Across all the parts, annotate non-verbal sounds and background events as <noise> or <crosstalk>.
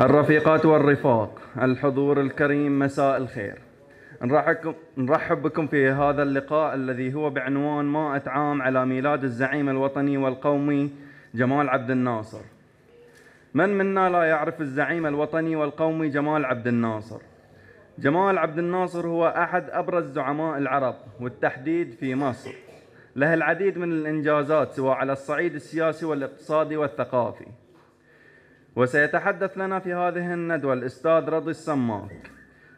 الرفيقات والرفاق الحضور الكريم مساء الخير. نرحب بكم في هذا اللقاء الذي هو بعنوان مائة عام على ميلاد الزعيم الوطني والقومي جمال عبد الناصر. من منا لا يعرف الزعيم الوطني والقومي جمال عبد الناصر؟ جمال عبد الناصر هو أحد أبرز زعماء العرب والتحديد في مصر. له العديد من الإنجازات سواء على الصعيد السياسي والاقتصادي والثقافي. وسيتحدث لنا في هذه الندوة الأستاذ رضي السماك.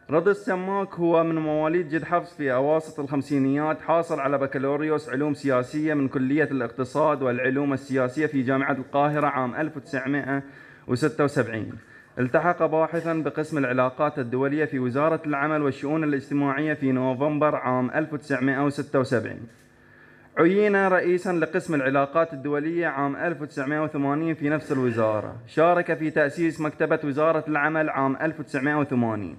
رضي السماك هو من مواليد جد حفص في أواسط الخمسينيات حاصل على بكالوريوس علوم سياسية من كلية الاقتصاد والعلوم السياسية في جامعة القاهرة عام 1976 التحق باحثا بقسم العلاقات الدولية في وزارة العمل والشؤون الاجتماعية في نوفمبر عام 1976 عين رئيسا لقسم العلاقات الدولية عام 1980 في نفس الوزارة. شارك في تأسيس مكتبة وزارة العمل عام 1980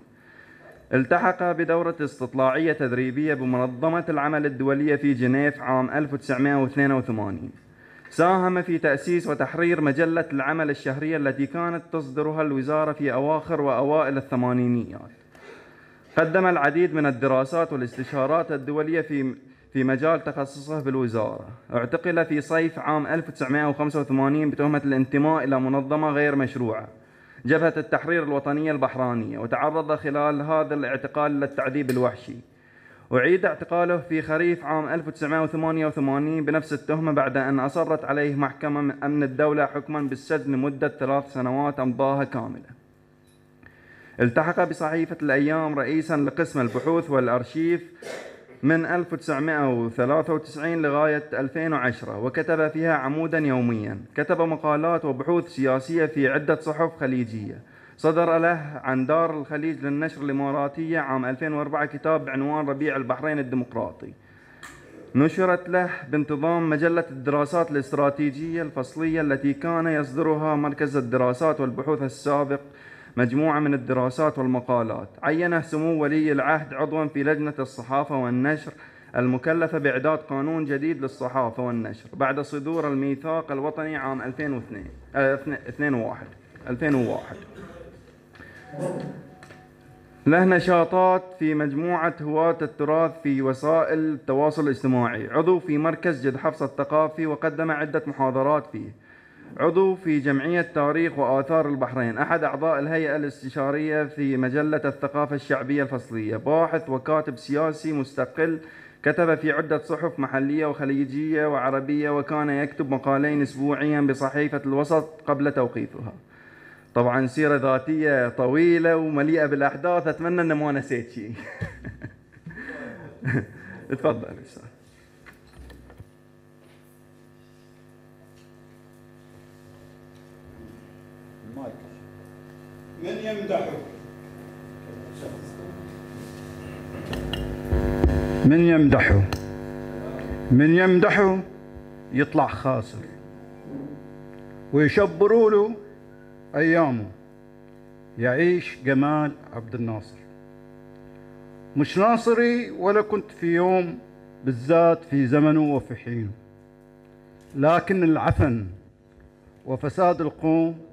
التحق بدورة استطلاعية تدريبية بمنظمة العمل الدولية في جنيف عام 1982 ساهم في تأسيس وتحرير مجلة العمل الشهرية التي كانت تصدرها الوزارة في أواخر وأوائل الثمانينيات. قدم العديد من الدراسات والاستشارات الدولية في في مجال تخصصه بالوزارة. اعتقل في صيف عام 1985 بتهمة الانتماء إلى منظمة غير مشروعة جبهة التحرير الوطنية البحرانية وتعرض خلال هذا الاعتقال للتعذيب الوحشي. أعيد اعتقاله في خريف عام 1988 بنفس التهمة بعد أن أصرت عليه محكمة أمن الدولة حكما بالسجن لمدة ثلاث سنوات أمضاها كاملة. التحق بصحيفة الأيام رئيسا لقسم البحوث والأرشيف من 1993 لغاية 2010 وكتب فيها عمودا يوميا. كتب مقالات وبحوث سياسية في عدة صحف خليجية. صدر له عن دار الخليج للنشر الإماراتية عام 2004 كتاب بعنوان ربيع البحرين الديمقراطي. نشرت له بانتظام مجلة الدراسات الاستراتيجية الفصلية التي كان يصدرها مركز الدراسات والبحوث السابق مجموعة من الدراسات والمقالات. عينه سمو ولي العهد عضوا في لجنة الصحافة والنشر المكلفة بإعداد قانون جديد للصحافة والنشر بعد صدور الميثاق الوطني عام 2002 2001 2001 له نشاطات في مجموعة هواة التراث في وسائل التواصل الاجتماعي عضو في مركز جد حفص الثقافي وقدم عدة محاضرات فيه. عضو في جمعية تاريخ وآثار البحرين أحد أعضاء الهيئة الاستشارية في مجلة الثقافة الشعبية الفصلية. باحث وكاتب سياسي مستقل كتب في عدة صحف محلية وخليجية وعربية وكان يكتب مقالين أسبوعيا بصحيفة الوسط قبل توقيفها. طبعا سيرة ذاتية طويلة ومليئة بالأحداث أتمنى أن ما نسيت شيء. <laughs> تفضل أستاذ. من يمدحه؟ من يمدحه؟ من يمدحه؟ يطلع خاسر. ويشبروا له أيامه. يعيش جمال عبد الناصر. مش ناصري ولا كنت في يوم بالذات في زمنه وفي حينه. لكن العفن وفساد القوم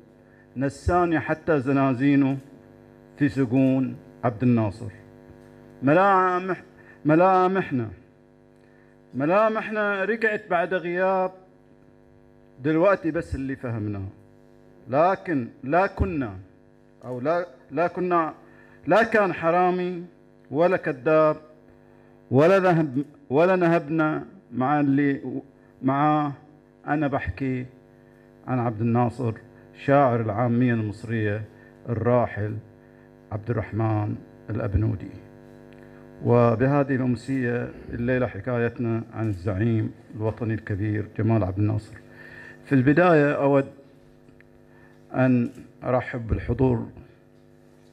نساني حتى زنازينه في سجون عبد الناصر. ملامح ملامحنا. ملامحنا رجعت بعد غياب دلوقتي بس اللي فهمناه. لكن لا كنا أو لا لا كنا لا كان حرامي ولا كذاب ولا ذهب ولا نهبنا مع اللي معاه أنا بحكي عن عبد الناصر. شاعر العامية المصرية الراحل عبد الرحمن الأبنودي. وبهذه الأمسية الليلة حكايتنا عن الزعيم الوطني الكبير جمال عبد الناصر. في البداية أود أن أرحب بالحضور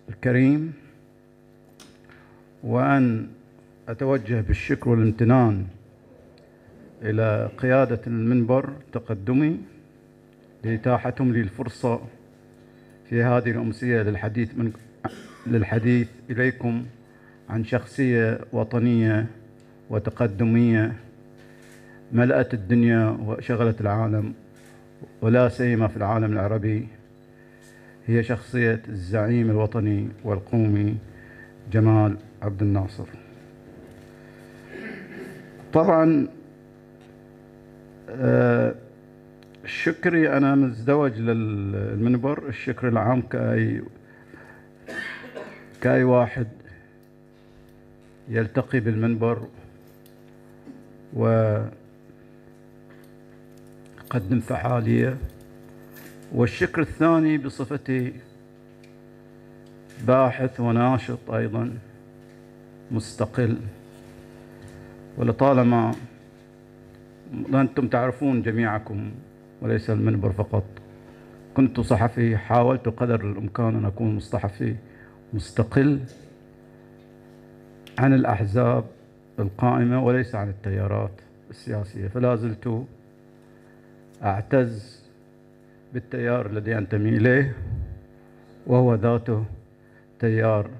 الكريم وأن أتوجه بالشكر والامتنان إلى قيادة المنبر التقدمي لإتاحتهم لي الفرصة في هذه الأمسية للحديث من للحديث إليكم عن شخصية وطنية وتقدمية ملأت الدنيا وشغلت العالم ولا سيما في العالم العربي. هي شخصية الزعيم الوطني والقومي جمال عبد الناصر. طبعا آه، شكري أنا مزدوج للمنبر. الشكر العام كأي كأي واحد يلتقي بالمنبر ويقدم فعالية. والشكر الثاني بصفتي باحث وناشط أيضا مستقل. ولطالما أنتم تعرفون جميعكم وليس المنبر فقط. كنت صحفي حاولت قدر الإمكان أن أكون مصطحفي مستقل عن الأحزاب القائمة وليس عن التيارات السياسية. فلا زلت أعتز بالتيار الذي أنتمي إليه وهو ذاته تيار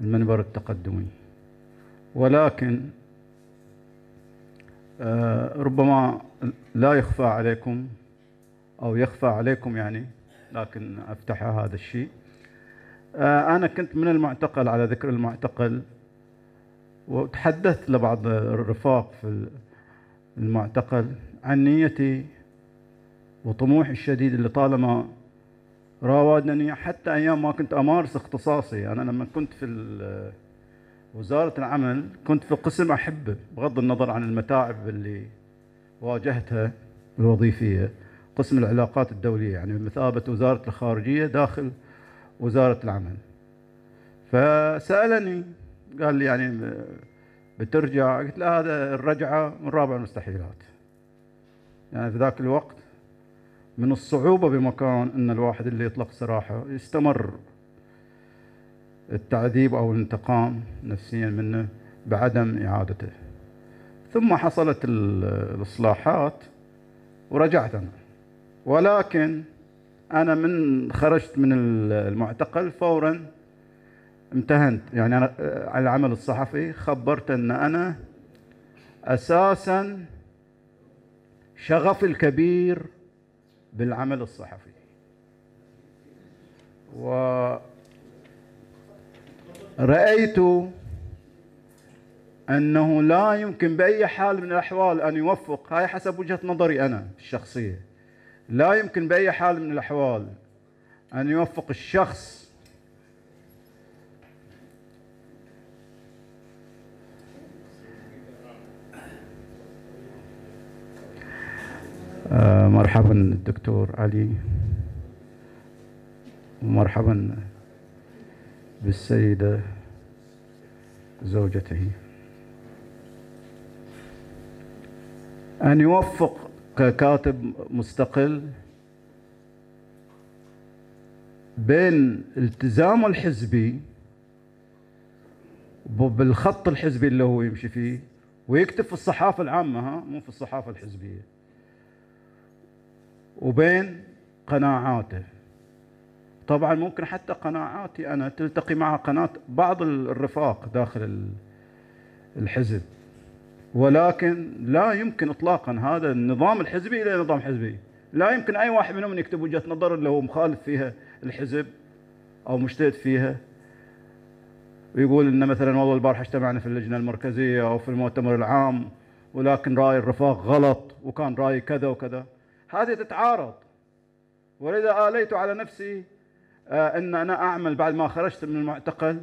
المنبر التقدمي. ولكن آه، ربما لا يخفى عليكم أو يخفى عليكم يعني لكن أفتح هذا الشيء. آه، أنا كنت من المعتقل على ذكر المعتقل وتحدثت لبعض الرفاق في المعتقل عن نيتي وطموحي الشديد اللي طالما راودني حتى أيام ما كنت أمارس اختصاصي. أنا لما كنت في وزارة العمل كنت في قسم أحبه بغض النظر عن المتاعب اللي واجهتها الوظيفية. قسم العلاقات الدولية يعني بمثابه وزارة الخارجية داخل وزارة العمل. فسألني قال لي يعني بترجع قلت له هذا الرجعة من رابع المستحيلات. يعني في ذاك الوقت من الصعوبة بمكان أن الواحد اللي يطلق سراحة يستمر التعذيب أو الانتقام نفسيا منه بعدم إعادته. ثم حصلت الإصلاحات ورجعت أنا. ولكن أنا من خرجت من المعتقل فورا امتهنت. يعني أنا على العمل الصحفي خبرت أن أنا أساسا شغفي الكبير بالعمل الصحفي. ورأيت أنه لا يمكن بأي حال من الأحوال أن يوفق. هاي حسب وجهة نظري أنا الشخصية. لا يمكن بأي حال من الأحوال أن يوفق الشخص آه، مرحبا الدكتور علي ومرحبا بالسيدة زوجته. أن يوفق ككاتب مستقل بين التزامه الحزبي بالخط الحزبي اللي هو يمشي فيه ويكتب في الصحافة العامة ها مو في الصحافة الحزبية. وبين قناعاته. طبعا ممكن حتى قناعاتي أنا تلتقي مع قناة بعض الرفاق داخل الحزب. ولكن لا يمكن اطلاقا هذا النظام الحزبي إلى نظام حزبي. لا يمكن أي واحد منهم يكتب وجهة نظر اللي هو مخالف فيها الحزب أو مجتهد فيها. ويقول إن مثلا والله البارحة اجتمعنا في اللجنة المركزية أو في المؤتمر العام ولكن رأي الرفاق غلط وكان رأي كذا وكذا. هذه تتعارض. ولذا آليت على نفسي آه، أن أنا أعمل بعد ما خرجت من المعتقل.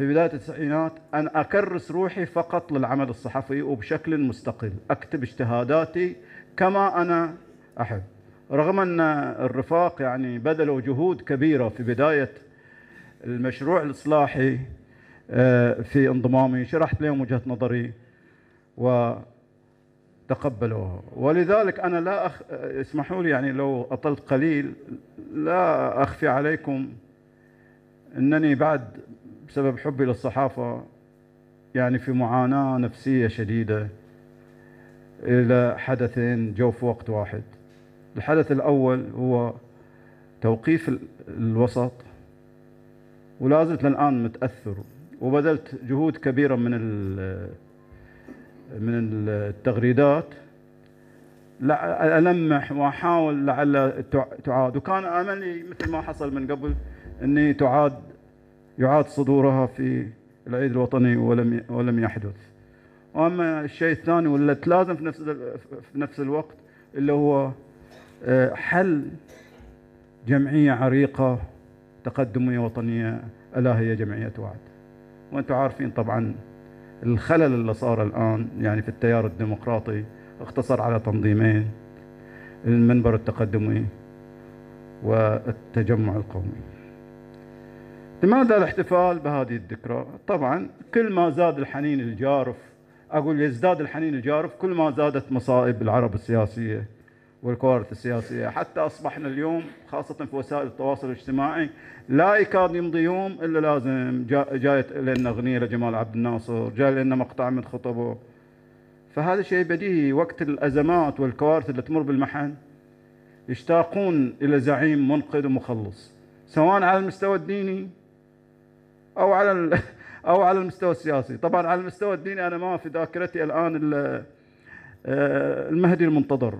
في بداية التسعينات أن أكرس روحي فقط للعمل الصحفي وبشكل مستقل أكتب اجتهاداتي كما أنا أحب. رغم أن الرفاق يعني بذلوا جهود كبيرة في بداية المشروع الإصلاحي آه، في انضمامي شرحت لهم وجهة نظري و تقبلوها ولذلك أنا لا أخ... اسمحوا لي يعني لو أطلت قليل لا أخفي عليكم أنني بعد بسبب حبي للصحافة يعني في معاناة نفسية شديدة إلى حدثين جو في وقت واحد. الحدث الأول هو توقيف الوسط ولا زلت للآن متأثر وبذلت جهود كبيرة من من التغريدات ألمح وأحاول لعل تع- تعاد. وكان أملي مثل ما حصل من قبل أني تعاد يعاد صدورها في العيد الوطني ولم ولم يحدث. وأما الشيء الثاني واللي لازم في نفس في نفس الوقت اللي هو آه، حل جمعية عريقة تقدمية وطنية ألا هي جمعية وعد. وأنتم عارفين طبعا الخلل اللي صار الآن يعني في التيار الديمقراطي اختصر على تنظيمين المنبر التقدمي والتجمع القومي. لماذا الاحتفال بهذه الذكرى؟ طبعا كل ما زاد الحنين الجارف أقول يزداد الحنين الجارف كل ما زادت مصائب العرب السياسية والكوارث السياسية حتى أصبحنا اليوم خاصة في وسائل التواصل الاجتماعي لا يكاد يمضي يوم إلا لازم جا- جايت لنا أغنية لجمال عبد الناصر، جاي لنا مقطع من خطبه فهذا شيء بديهي وقت الأزمات والكوارث اللي تمر بالمحن يشتاقون إلى زعيم منقذ ومخلص سواء على المستوى الديني أو على أو على المستوى السياسي. طبعا على المستوى الديني أنا ما في ذاكرتي الآن ال- آه، المهدي المنتظر.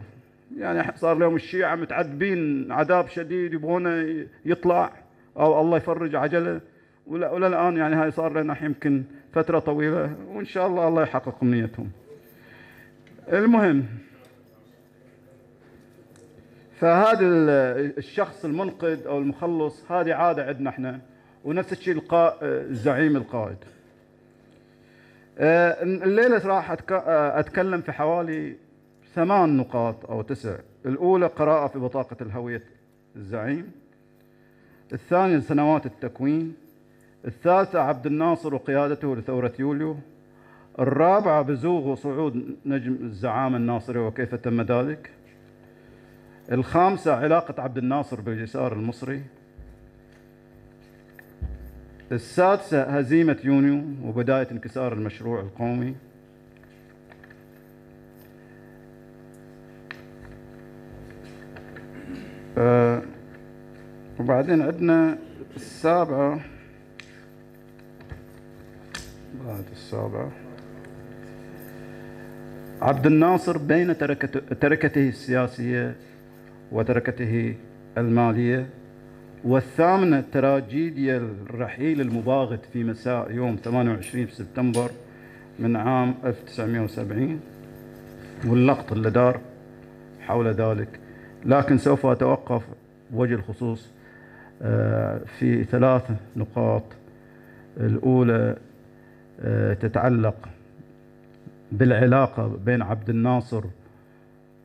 يعني صار لهم الشيعة متعذبين عذاب شديد يبغونه يطلع أو الله يفرج عجلة. ولا, الان يعني هاي صار لنا يمكن فترة طويلة وإن شاء الله الله يحقق امنيتهم. المهم فهذا ال- الشخص المنقذ أو المخلص هذه عادة عندنا إحنا. ونفس الشيء القا- الزعيم القائد. آه، الليلة راح آه، أتكلم في حوالي ثمان نقاط أو تسع، الأولى قراءة في بطاقة الهوية الزعيم. الثانية سنوات التكوين. الثالثة عبد الناصر وقيادته لثورة يوليو. الرابعة بزوغ وصعود نجم الزعامة الناصري وكيف تم ذلك. الخامسة علاقة عبد الناصر باليسار المصري. السادسة هزيمة يونيو وبداية انكسار المشروع القومي. آه وبعدين عندنا السابعة. بعد السابعة. عبد الناصر بين تركته, تركته السياسية وتركته المالية. والثامنة تراجيديا الرحيل المباغت في مساء يوم 28 سبتمبر من عام 1970 واللقط اللي دار حول ذلك. لكن سوف أتوقف بوجه الخصوص آه، في ثلاث نقاط. الأولى آه، تتعلق بالعلاقة بين عبد الناصر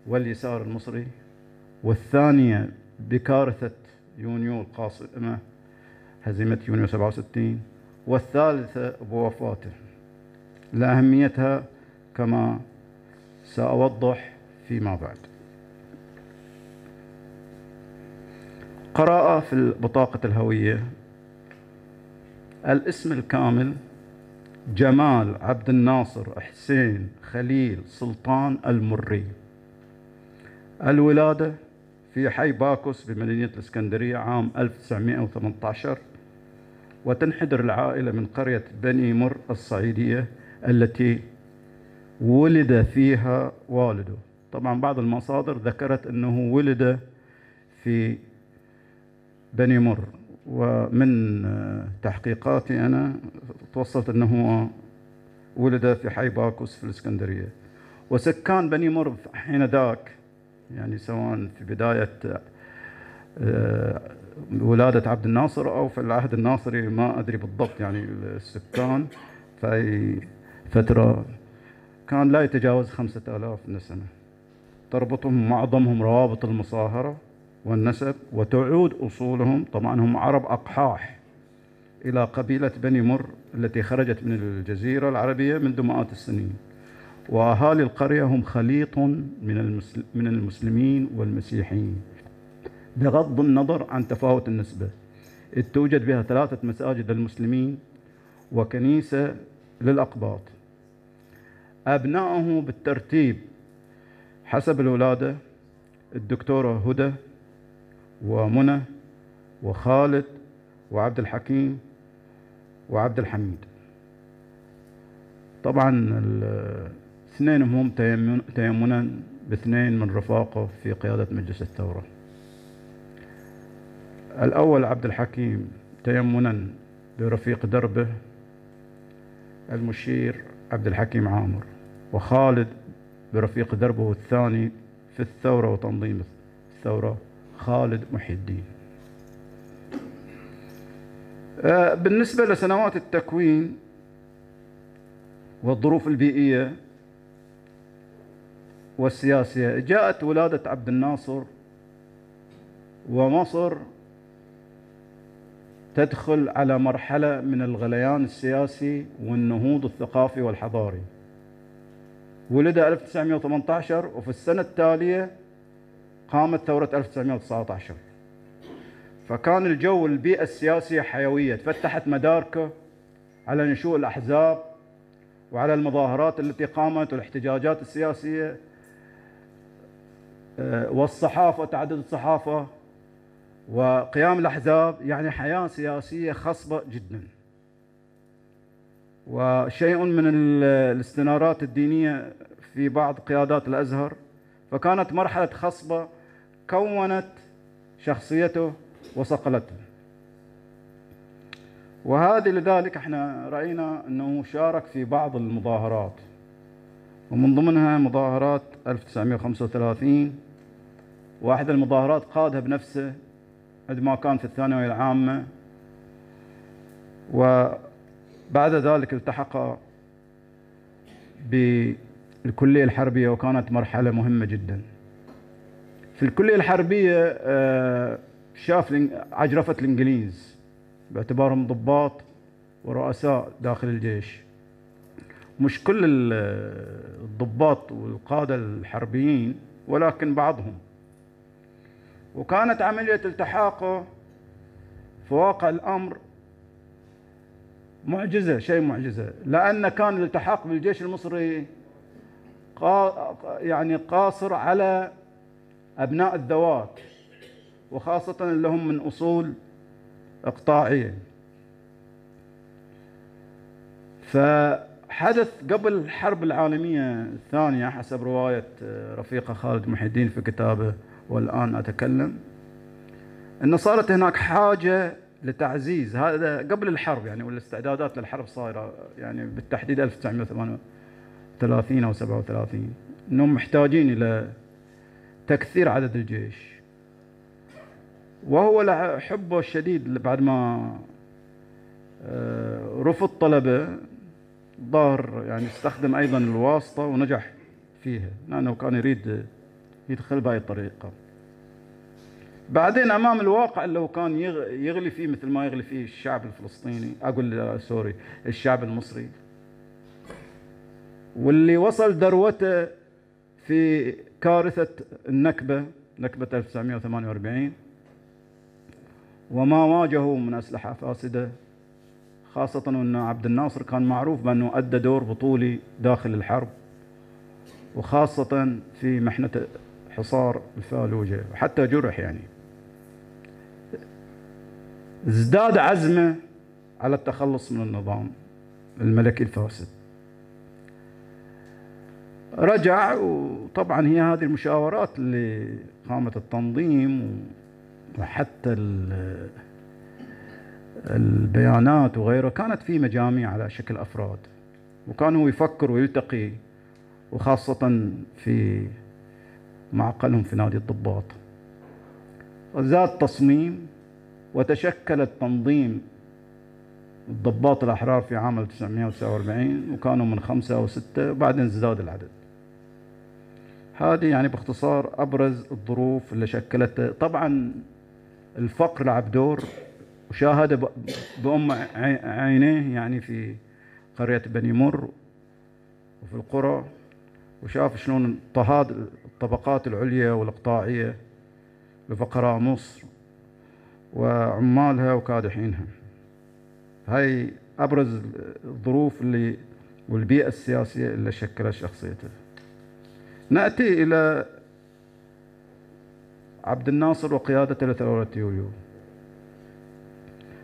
واليسار المصري. والثانية بكارثة يونيو القاصمة هزيمة يونيو 67 والثالثة بوفاته لأهميتها كما سأوضح فيما بعد. قراءة في بطاقة الهوية. الاسم الكامل جمال عبد الناصر حسين خليل سلطان المري. الولادة في حي باكوس بمدينة الإسكندرية عام 1918 وتنحدر العائلة من قرية بني مر الصعيدية التي ولد فيها والده. طبعا بعض المصادر ذكرت أنه ولد في بني مر ومن تحقيقاتي أنا توصلت أنه ولد في حي باكوس في الإسكندرية. وسكان بني مر حين ذاك يعني سواء في بداية آه، ولادة عبد الناصر أو في العهد الناصري ما أدري بالضبط يعني السكان. في أي فترة كان لا يتجاوز خمسة آلاف نسمة. تربطهم معظمهم روابط المصاهرة والنسب وتعود أصولهم. طبعا هم عرب أقحاح إلى قبيلة بني مر التي خرجت من الجزيرة العربية منذ مئات السنين. وأهالي القرية هم خليط من من المسلمين والمسيحيين. بغض النظر عن تفاوت النسبة إذ توجد بها ثلاثة مساجد للمسلمين وكنيسة للأقباط. أبنائه بالترتيب حسب الولادة الدكتورة هدى ومنى وخالد وعبد الحكيم وعبد الحميد. طبعا اثنين هم تيمن- تيمنا باثنين من رفاقه في قيادة مجلس الثورة. الأول عبد الحكيم تيمنا برفيق دربه المشير عبد الحكيم عامر وخالد برفيق دربه الثاني في الثورة وتنظيم الثورة خالد محي الدين. آه، بالنسبة لسنوات التكوين والظروف البيئية والسياسية جاءت ولادة عبد الناصر ومصر تدخل على مرحلة من الغليان السياسي والنهوض الثقافي والحضاري. ولد 1918 وفي السنة التالية قامت ثورة 1919 فكان الجو البيئة السياسية حيوية. تفتحت مداركه على نشوء الأحزاب وعلى المظاهرات التي قامت والاحتجاجات السياسية. والصحافة تعدد الصحافة وقيام الأحزاب يعني حياة سياسية خصبة جدا. وشيء من الاستنارات الدينية في بعض قيادات الأزهر فكانت مرحلة خصبة كونت شخصيته وصقلته. وهذه لذلك إحنا رأينا أنه شارك في بعض المظاهرات ومن ضمنها مظاهرات 1935 واحد المظاهرات قادها بنفسه عندما كان في الثانوية العامة. وبعد ذلك التحق بالكلية الحربية وكانت مرحلة مهمة جدا. في الكلية الحربية آه، شاف عجرفة الإنجليز باعتبارهم ضباط ورؤساء داخل الجيش. مش كل الضباط والقادة الحربيين ولكن بعضهم. وكانت عملية التحاقه في واقع الأمر معجزة شيء معجزة. لأن كان الالتحاق بالجيش المصري يعني قاصر على أبناء الذوات وخاصة اللي هم من أصول إقطاعية. فحدث قبل الحرب العالمية الثانية حسب رواية رفيقة خالد محي الدين في كتابه والآن أتكلم. أن صارت هناك حاجة لتعزيز هذا قبل الحرب يعني والاستعدادات للحرب صايرة يعني بالتحديد 1938 أو 37 أنهم محتاجين إلى تكثير عدد الجيش. وهو حبه الشديد بعد ما آه، رفض طلبه ظهر يعني استخدم أيضا الواسطة ونجح فيها. لأنه كان يريد يدخل بهاي الطريقة. بعدين أمام الواقع اللي هو كان يغلي فيه مثل ما يغلي فيه الشعب الفلسطيني. أقول سوري الشعب المصري. واللي وصل ذروته في كارثة النكبة نكبة 1948 وما واجهه من أسلحة فاسدة. خاصة أن عبد الناصر كان معروف بأنه أدى دور بطولي داخل الحرب. وخاصة في محنة حصار الفالوجة وحتى جرح يعني. ازداد عزمة على التخلص من النظام الملكي الفاسد. رجع وطبعا هي هذه المشاورات اللي قامت التنظيم وحتى البيانات وغيره كانت في مجاميع على شكل أفراد. وكانوا يفكر ويلتقي وخاصة في معقلهم في نادي الضباط. زاد تصميم وتشكل تنظيم الضباط الأحرار في عام 1949 وكانوا من خمسة أو ستة وبعدين ازداد العدد. هذه يعني باختصار أبرز الظروف اللي شكلت طبعا الفقر لعب دور وشاهد بأم عينيه يعني في قرية بني مر وفي القرى. وشاف شلون اضطهاد الطبقات العليا والإقطاعية لفقراء مصر وعمالها وكادحينها هاي أبرز الظروف اللي والبيئة السياسية اللي شكلت شخصيته. نأتي إلى عبد الناصر وقيادته لثورة يوليو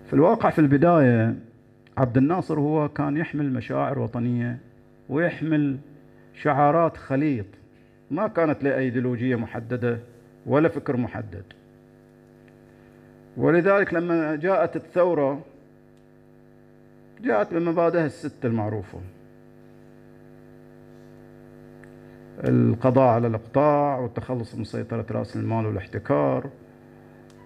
في الواقع في البداية عبد الناصر هو كان يحمل مشاعر وطنية ويحمل شعارات خليط. ما كانت له ايديولوجية محددة ولا فكر محدد. ولذلك لما جاءت الثورة جاءت بمبادئها الست المعروفة. القضاء على الإقطاع والتخلص من سيطرة رأس المال والاحتكار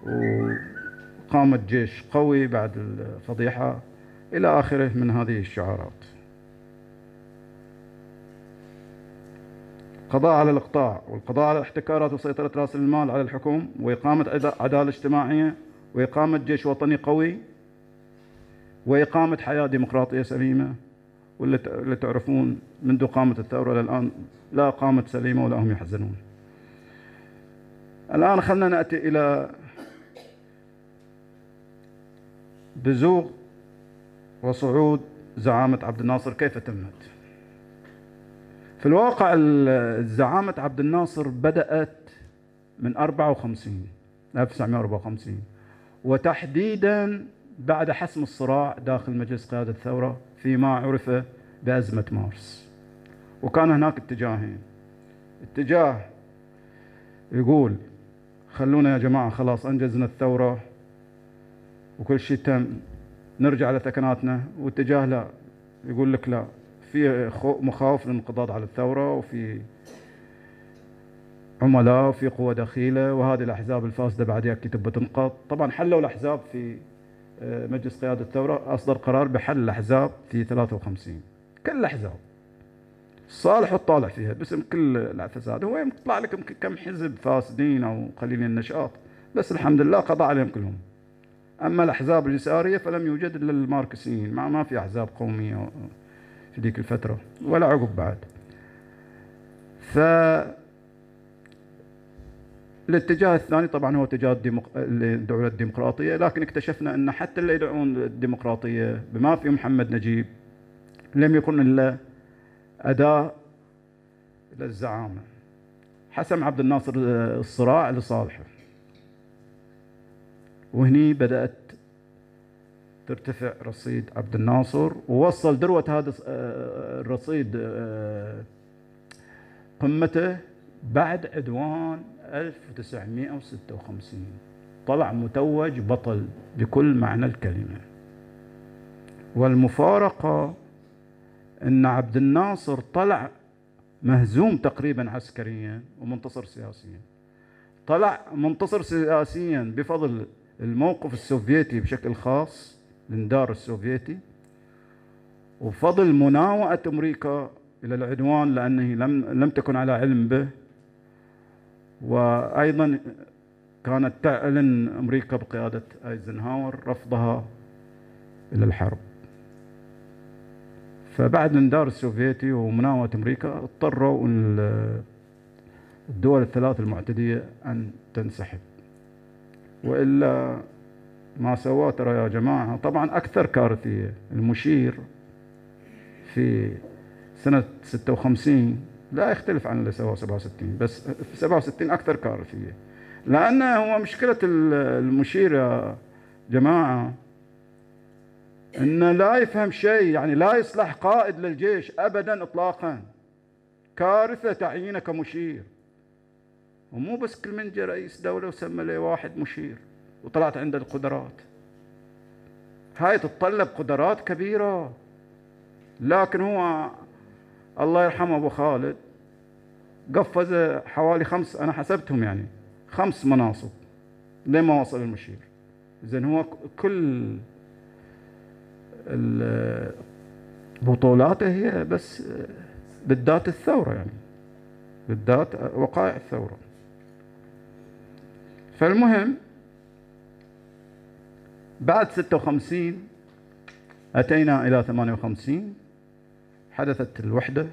وقامت جيش قوي بعد الفضيحة إلى آخره من هذه الشعارات. قضاء على الإقطاع والقضاء على الاحتكارات وسيطرة رأس المال على الحكم وإقامة عدالة اجتماعية وإقامة جيش وطني قوي وإقامة حياة ديمقراطية سليمة. واللي تعرفون منذ قامت الثورة إلى الآن لا قامت سليمة ولا هم يحزنون. الآن خلنا نأتي إلى بزوغ وصعود زعامة عبد الناصر كيف تمت؟ في الواقع زعامة عبد الناصر بدأت من 54 1954 وتحديدا بعد حسم الصراع داخل مجلس قيادة الثورة فيما عرف بأزمة مارس. وكان هناك اتجاهين. اتجاه يقول خلونا يا جماعة خلاص أنجزنا الثورة وكل شيء تم نرجع لثكناتنا. واتجاه لا يقول لك لا. في مخاوف للانقضاض على الثورة وفي عملاء وفي قوة دخيلة وهذه الأحزاب الفاسدة بعدها كتب بتنقض طبعا حلوا الأحزاب في آه، مجلس قيادة الثورة أصدر قرار بحل الأحزاب في 53 كل الأحزاب صالح وطالع فيها باسم كل الفساد هو يطلع لك كم حزب فاسدين أو قليلين النشاط بس الحمد لله قضى عليهم كلهم. أما الأحزاب اليسارية فلم يوجد إلا الماركسيين ما, ما في أحزاب قومية في ذيك الفترة ولا عقب بعد. ف الاتجاه الثاني طبعا هو اتجاه الدولة الديمقراطية لكن اكتشفنا أن حتى اللي يدعون الديمقراطية بما في محمد نجيب لم يكن إلا أداة للزعامة. حسم عبد الناصر الصراع لصالحه. وهني بدأت ترتفع رصيد عبد الناصر ووصل ذروة هذا آه، الرصيد آه، قمته بعد عدوان 1956 طلع متوج بطل بكل معنى الكلمة. والمفارقة أن عبد الناصر طلع مهزوم تقريبا عسكريا ومنتصر سياسيا. طلع منتصر سياسيا بفضل الموقف السوفيتي بشكل خاص الانذار السوفيتي. وفضل مناوئة أمريكا إلى العدوان لأنه لم لم تكن على علم به. وأيضا كانت تعلن أمريكا بقيادة أيزنهاور رفضها إلى الحرب. فبعد الانذار السوفيتي ومناوئة أمريكا اضطروا الدول الثلاث المعتدية أن تنسحب. وإلا ما سواه ترى يا جماعة. طبعا أكثر كارثية المشير في سنة 56 لا يختلف عن اللي سواه 67 بس في 67 أكثر كارثية لأن هو مشكلة المشير يا جماعة إنه لا يفهم شيء يعني لا يصلح قائد للجيش ابدا اطلاقا. كارثة تعيينه كمشير. ومو بس كل من جاء رئيس دولة وسمى له واحد مشير. وطلعت عنده القدرات. هاي تتطلب قدرات كبيرة. لكن هو الله يرحمه أبو خالد قفز حوالي خمس أنا حسبتهم يعني خمس مناصب لما وصل المشير. زين هو كل بطولاته هي بس بالذات الثورة يعني بالذات وقائع الثورة. فالمهم بعد 56 أتينا إلى 58 حدثت الوحدة.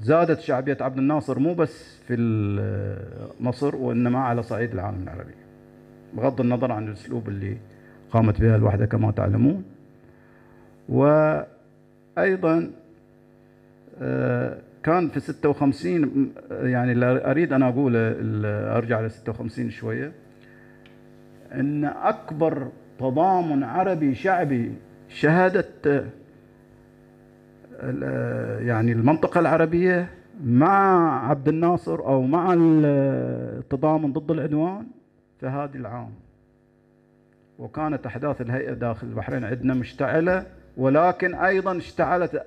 زادت شعبية عبد الناصر مو بس في مصر وإنما على صعيد العالم العربي بغض النظر عن الأسلوب اللي قامت بها الوحدة كما تعلمون. وأيضا آه، كان في 56 يعني أريد أن أقول أرجع ل 56 شوية أن أكبر تضامن عربي شعبي. شهادة يعني المنطقة العربية مع عبد الناصر أو مع التضامن ضد العدوان في هذا العام. وكانت أحداث الهيئة داخل البحرين عندنا مشتعلة ولكن أيضا اشتعلت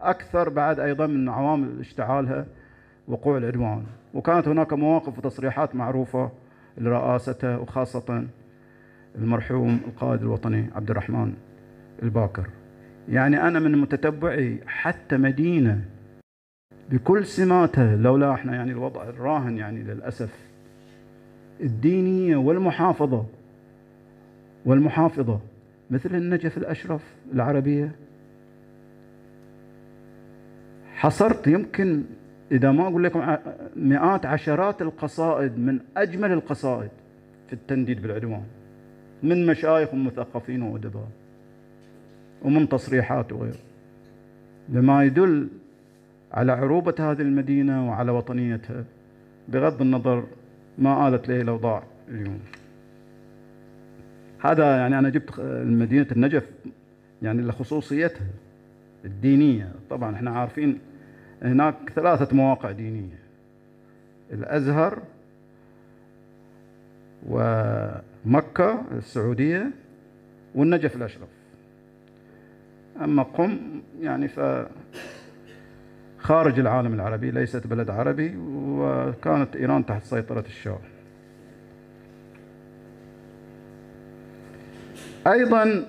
أكثر بعد أيضا من عوامل اشتعالها وقوع العدوان. وكانت هناك مواقف وتصريحات معروفة لرئاسته وخاصة المرحوم القائد الوطني عبد الرحمن الباكر. يعني أنا من متتبعي حتى مدينة بكل سماتها لولا إحنا يعني الوضع الراهن يعني للأسف. الدينية والمحافظة والمحافظة مثل النجف الأشرف العربية. حصرت يمكن إذا ما أقول لكم مئات عشرات القصائد من أجمل القصائد في التنديد بالعدوان. من مشايخ ومثقفين وأدباء ومن تصريحات وغيره. لما يدل على عروبة هذه المدينة وعلى وطنيتها بغض النظر ما آلت له الأوضاع اليوم. هذا يعني أنا جبت مدينة النجف يعني لخصوصيتها الدينية. طبعا إحنا عارفين هناك ثلاثة مواقع دينية. الأزهر ومكة السعودية والنجف الأشرف. أما قم يعني ف خارج العالم العربي ليست بلد عربي وكانت إيران تحت سيطرة الشاه أيضا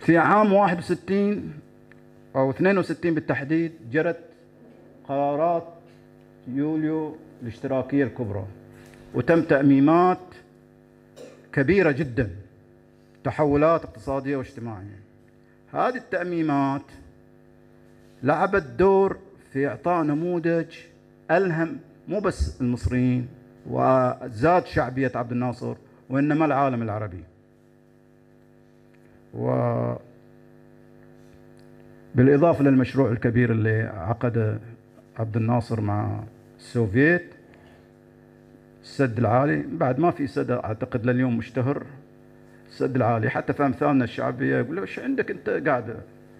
في عام 61 أو 62 بالتحديد جرت قرارات يوليو الاشتراكية الكبرى وتم تأميمات كبيرة جدا تحولات اقتصادية واجتماعية. هذه التأميمات لعبت دور في إعطاء نموذج ألهم مو بس المصريين وزاد شعبية عبد الناصر وإنما العالم العربي. و بالإضافة للمشروع الكبير اللي عقده عبد الناصر مع السوفيت السد العالي. بعد ما في سد أعتقد لليوم مشتهر. السد العالي حتى في أمثالنا الشعبية يقول له إيش عندك أنت قاعد؟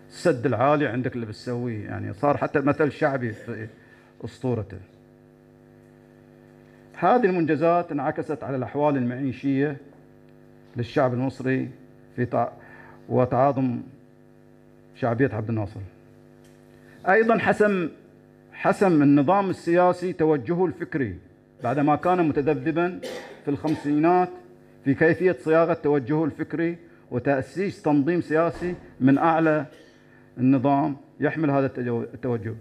السد العالي عندك اللي بتسويه. يعني صار حتى مثل شعبي في أسطورته. هذه المنجزات انعكست على الأحوال المعيشية للشعب المصري في تع... وتعاظم شعبية عبد الناصر. أيضا حسم حسم النظام السياسي توجهه الفكري. بعدما كان متذبذبا في الخمسينات في كيفية صياغة توجهه الفكري وتأسيس تنظيم سياسي من أعلى النظام يحمل هذا التوجه.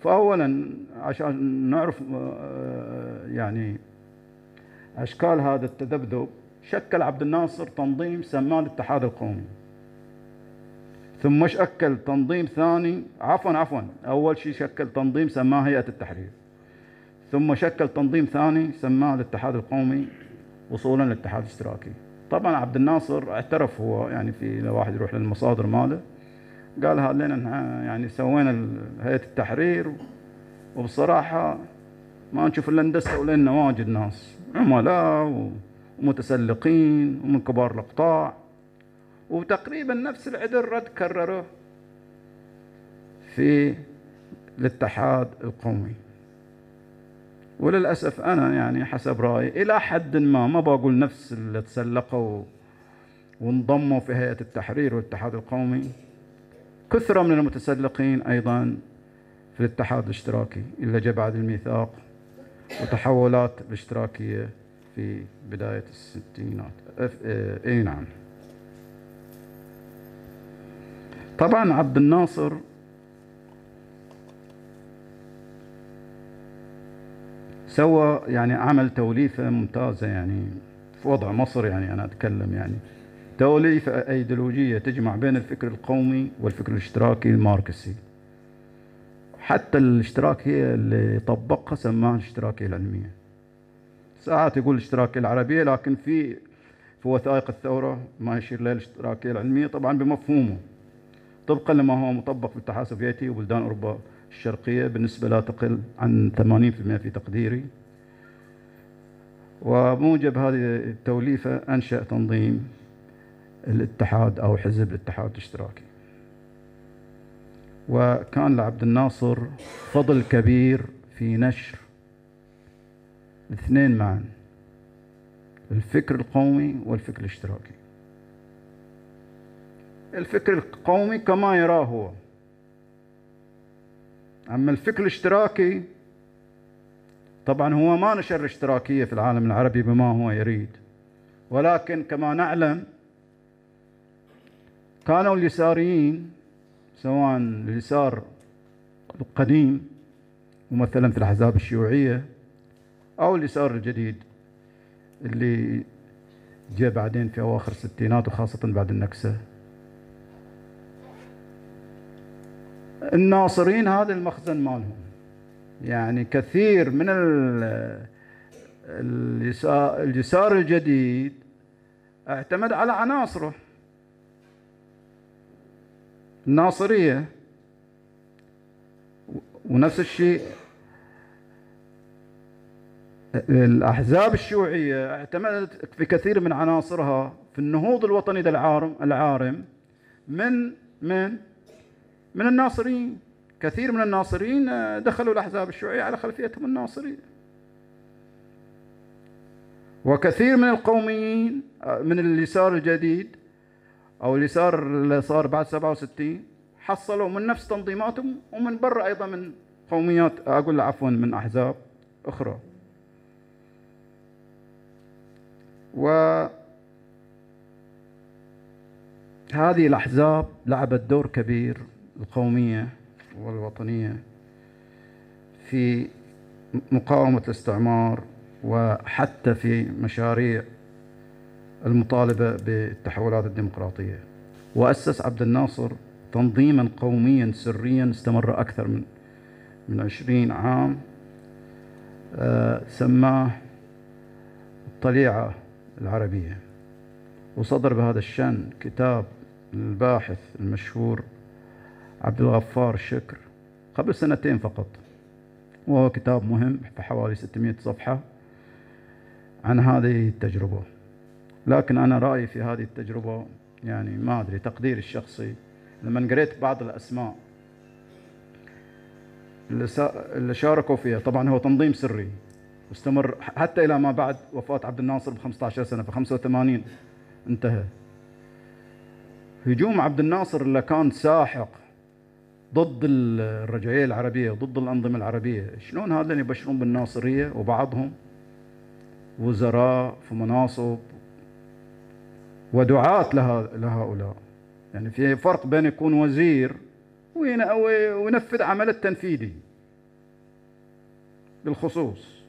فأولا عشان نعرف آه، يعني أشكال هذا التذبذب شكل عبد الناصر تنظيم سماه الاتحاد القومي. ثم شكل تنظيم ثاني عفوا عفوا أول شيء شكل تنظيم سماه هيئة التحرير. ثم شكل تنظيم ثاني سماه الاتحاد القومي وصولا للاتحاد الاشتراكي. طبعا عبد الناصر اعترف هو يعني في لو واحد يروح للمصادر ماله قال هذا لنا يعني سوينا هيئة التحرير وبصراحة ما نشوف إلا اندسوا لنا واجد ناس عملاء ومتسلقين ومن كبار الأقطاع وتقريبا نفس العدل رد كرره في الاتحاد القومي. وللأسف أنا يعني حسب رأيي إلى حد ما ما بقول نفس اللي تسلقوا وانضموا في هيئة التحرير والاتحاد القومي. كثرة من المتسلقين أيضا في الاتحاد الاشتراكي إلا جاء بعد الميثاق وتحولات الاشتراكية في بداية الستينات. اي نعم. طبعا عبد الناصر سوى يعني عمل توليفة ممتازة يعني في وضع مصر يعني أنا أتكلم يعني. توليفة أيديولوجية تجمع بين الفكر القومي والفكر الاشتراكي الماركسي. حتى الاشتراكية اللي طبقها سماها الاشتراكية العلمية. ساعات يقول الاشتراكية العربية لكن في في وثائق الثورة ما يشير لها الاشتراكية العلمية طبعا بمفهومه. طبقا لما هو مطبق في الاتحاد السوفيتي وبلدان أوروبا. الشرقية بالنسبة لا تقل عن 80% في تقديري. وموجب هذه التوليفة أنشأ تنظيم الاتحاد أو حزب الاتحاد الاشتراكي. وكان لعبد الناصر فضل كبير في نشر الاثنين معا الفكر القومي والفكر الاشتراكي. الفكر القومي كما يراه هو. أما الفكر الاشتراكي طبعا هو ما نشر الاشتراكية في العالم العربي بما هو يريد. ولكن كما نعلم كانوا اليساريين سواء اليسار القديم ممثلا في الأحزاب الشيوعية أو اليسار الجديد اللي جاء بعدين في أواخر الستينات وخاصة بعد النكسة. الناصرين هذا المخزن مالهم. يعني كثير من اليسار الجديد اعتمد على عناصره. الناصرية ونفس الشيء الأحزاب الشيوعية اعتمدت في كثير من عناصرها في النهوض الوطني العارم العارم من من من الناصريين كثير من الناصريين دخلوا الأحزاب الشيوعية على خلفيتهم الناصرية وكثير من القوميين من اليسار الجديد أو اليسار اللي صار بعد 67 حصلوا من نفس تنظيماتهم ومن برا أيضا من قوميات أقول عفوا من أحزاب أخرى. و هذه الأحزاب لعبت دور كبير القومية والوطنية في مقاومة الاستعمار وحتى في مشاريع المطالبة بالتحولات الديمقراطية. وأسس عبد الناصر تنظيما قوميا سريا استمر أكثر من من عشرين عام. آه سماه الطليعة العربية. وصدر بهذا الشأن كتاب الباحث المشهور عبد الغفار شكر. قبل سنتين فقط. وهو كتاب مهم في حوالي 600 صفحة عن هذه التجربة. لكن أنا رأيي في هذه التجربة يعني ما أدري تقديري الشخصي لما قريت بعض الأسماء اللي شاركوا فيها طبعا هو تنظيم سري واستمر حتى إلى ما بعد وفاة عبد الناصر ب 15 سنة في 85 انتهى. هجوم عبد الناصر اللي كان ساحق ضد الرجعية العربية وضد الأنظمة العربية شلون هذا يبشرون بالناصرية وبعضهم وزراء في مناصب ودعاة لهؤلاء؟ يعني في فرق بين يكون وزير وينفذ عمل التنفيذي بالخصوص.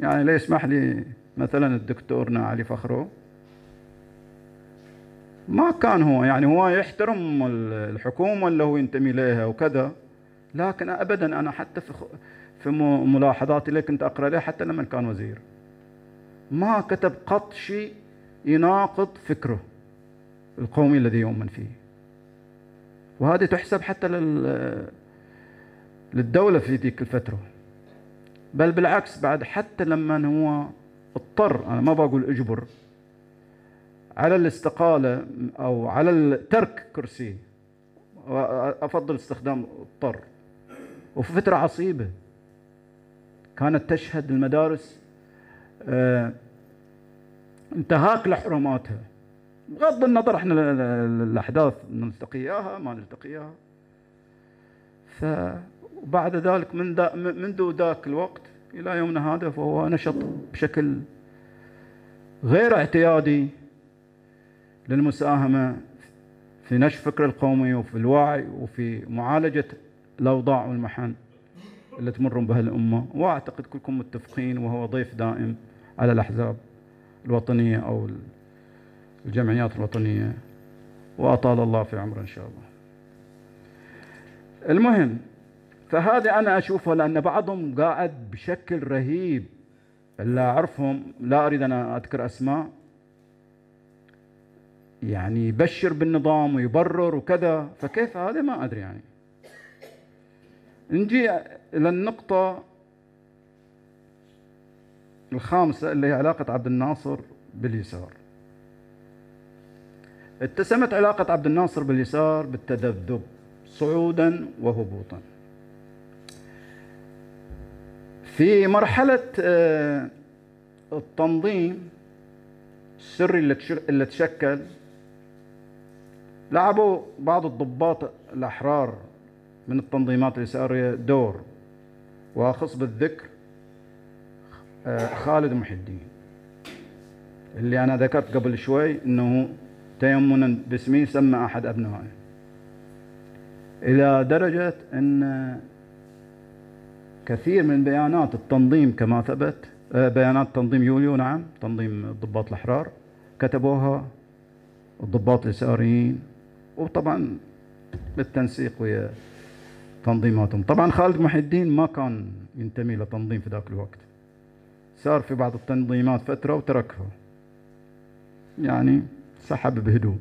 يعني لا يسمح لي مثلا الدكتورنا علي فخرو ما كان هو يعني هو يحترم الحكومة اللي هو ينتمي إليها وكذا لكن أبدا أنا حتى في في ملاحظاتي اللي كنت أقرأ لها حتى لما كان وزير. ما كتب قط شيء يناقض فكره القومي الذي يؤمن فيه. وهذه تحسب حتى لل للدولة في ذيك الفترة. بل بالعكس بعد حتى لما هو اضطر أنا ما بقول اجبر على الاستقالة أو على ترك كرسيه أفضل استخدام اضطر وفي فترة عصيبة كانت تشهد المدارس آه انتهاك لحرماتها. بغض النظر إحنا الأحداث نلتقي اياها ما نلتقي اياها فبعد ذلك من دا منذ ذاك الوقت إلى يومنا هذا فهو نشط بشكل غير اعتيادي. للمساهمة في نشر فكر القومي وفي الوعي وفي معالجة الأوضاع والمحن اللي تمر بها الأمة. وأعتقد كلكم متفقين وهو ضيف دائم على الأحزاب الوطنية أو الجمعيات الوطنية. وأطال الله في عمره إن شاء الله. المهم فهذه أنا أشوفها لأن بعضهم قاعد بشكل رهيب. اللي أعرفهم لا أريد أنا أذكر أسماء. يعني يبشر بالنظام ويبرر وكذا فكيف هذا؟ ما أدري يعني. نجي إلى النقطة الخامسة اللي هي علاقة عبد الناصر باليسار. اتسمت علاقة عبد الناصر باليسار بالتذبذب صعودا وهبوطا. في مرحلة آه، التنظيم السري اللي تشكل لعبوا بعض الضباط الأحرار من التنظيمات اليسارية دور وأخص بالذكر آه، خالد محي الدين اللي أنا ذكرت قبل شوي أنه تيمنا باسمي سمى أحد أبنائه. إلى درجة أن كثير من بيانات التنظيم كما ثبت آه، بيانات تنظيم يوليو نعم تنظيم الضباط الأحرار كتبوها الضباط اليساريين وطبعا بالتنسيق ويا تنظيماتهم. طبعا خالد محي الدين ما كان ينتمي لتنظيم في ذاك الوقت. صار في بعض التنظيمات فترة وتركها. يعني سحب بهدوء.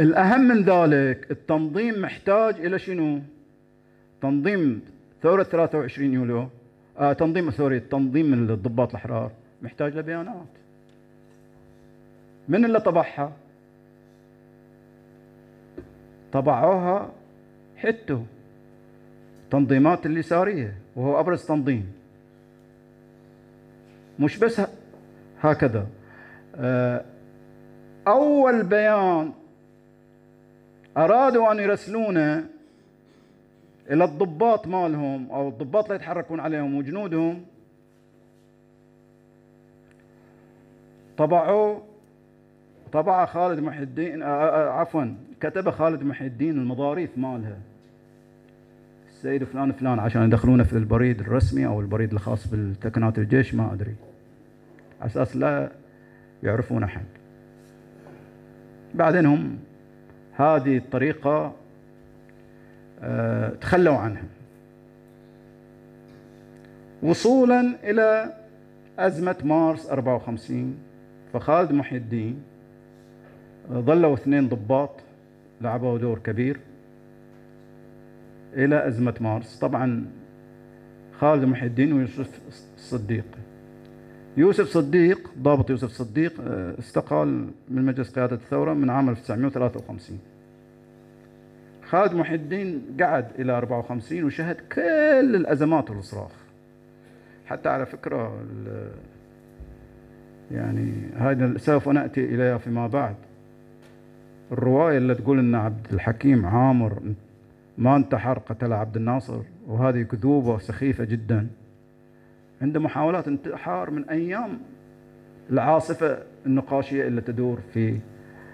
الأهم من ذلك التنظيم محتاج إلى شنو؟ تنظيم ثورة 23 يوليو. آه تنظيم سوري التنظيم من الضباط الأحرار. محتاج لبيانات. من اللي طبعها؟ طبعوها حتو تنظيمات اليسارية وهو أبرز تنظيم. مش بس هكذا. آه، أول بيان أرادوا أن يرسلونه إلى الضباط مالهم أو الضباط اللي يتحركون عليهم وجنودهم. طبعوا طبع خالد محي الدين آه، آه، عفوا كتب خالد محي الدين المضاريف مالها. السيد فلان فلان عشان يدخلونه في البريد الرسمي أو البريد الخاص بالتكنات الجيش ما أدري. على أساس لا يعرفون أحد. بعدين هم هذه الطريقة آه، تخلوا عنها. وصولا إلى أزمة مارس 54 فخالد محي الدين آه، ظلوا اثنين ضباط لعبوا دور كبير إلى أزمة مارس. طبعا خالد محي الدين ويوسف الصديق. يوسف صديق ضابط يوسف صديق آه، استقال من مجلس قيادة الثورة من عام 1953 خالد محي الدين قعد إلى 54 وشهد كل الأزمات والصراخ. حتى على فكرة يعني هذا سوف نأتي إليها فيما بعد. الرواية اللي تقول أن عبد الحكيم عامر ما انتحر قتل عبد الناصر وهذه كذوبة سخيفة جدا. عنده محاولات انتحار من أيام العاصفة النقاشية اللي تدور في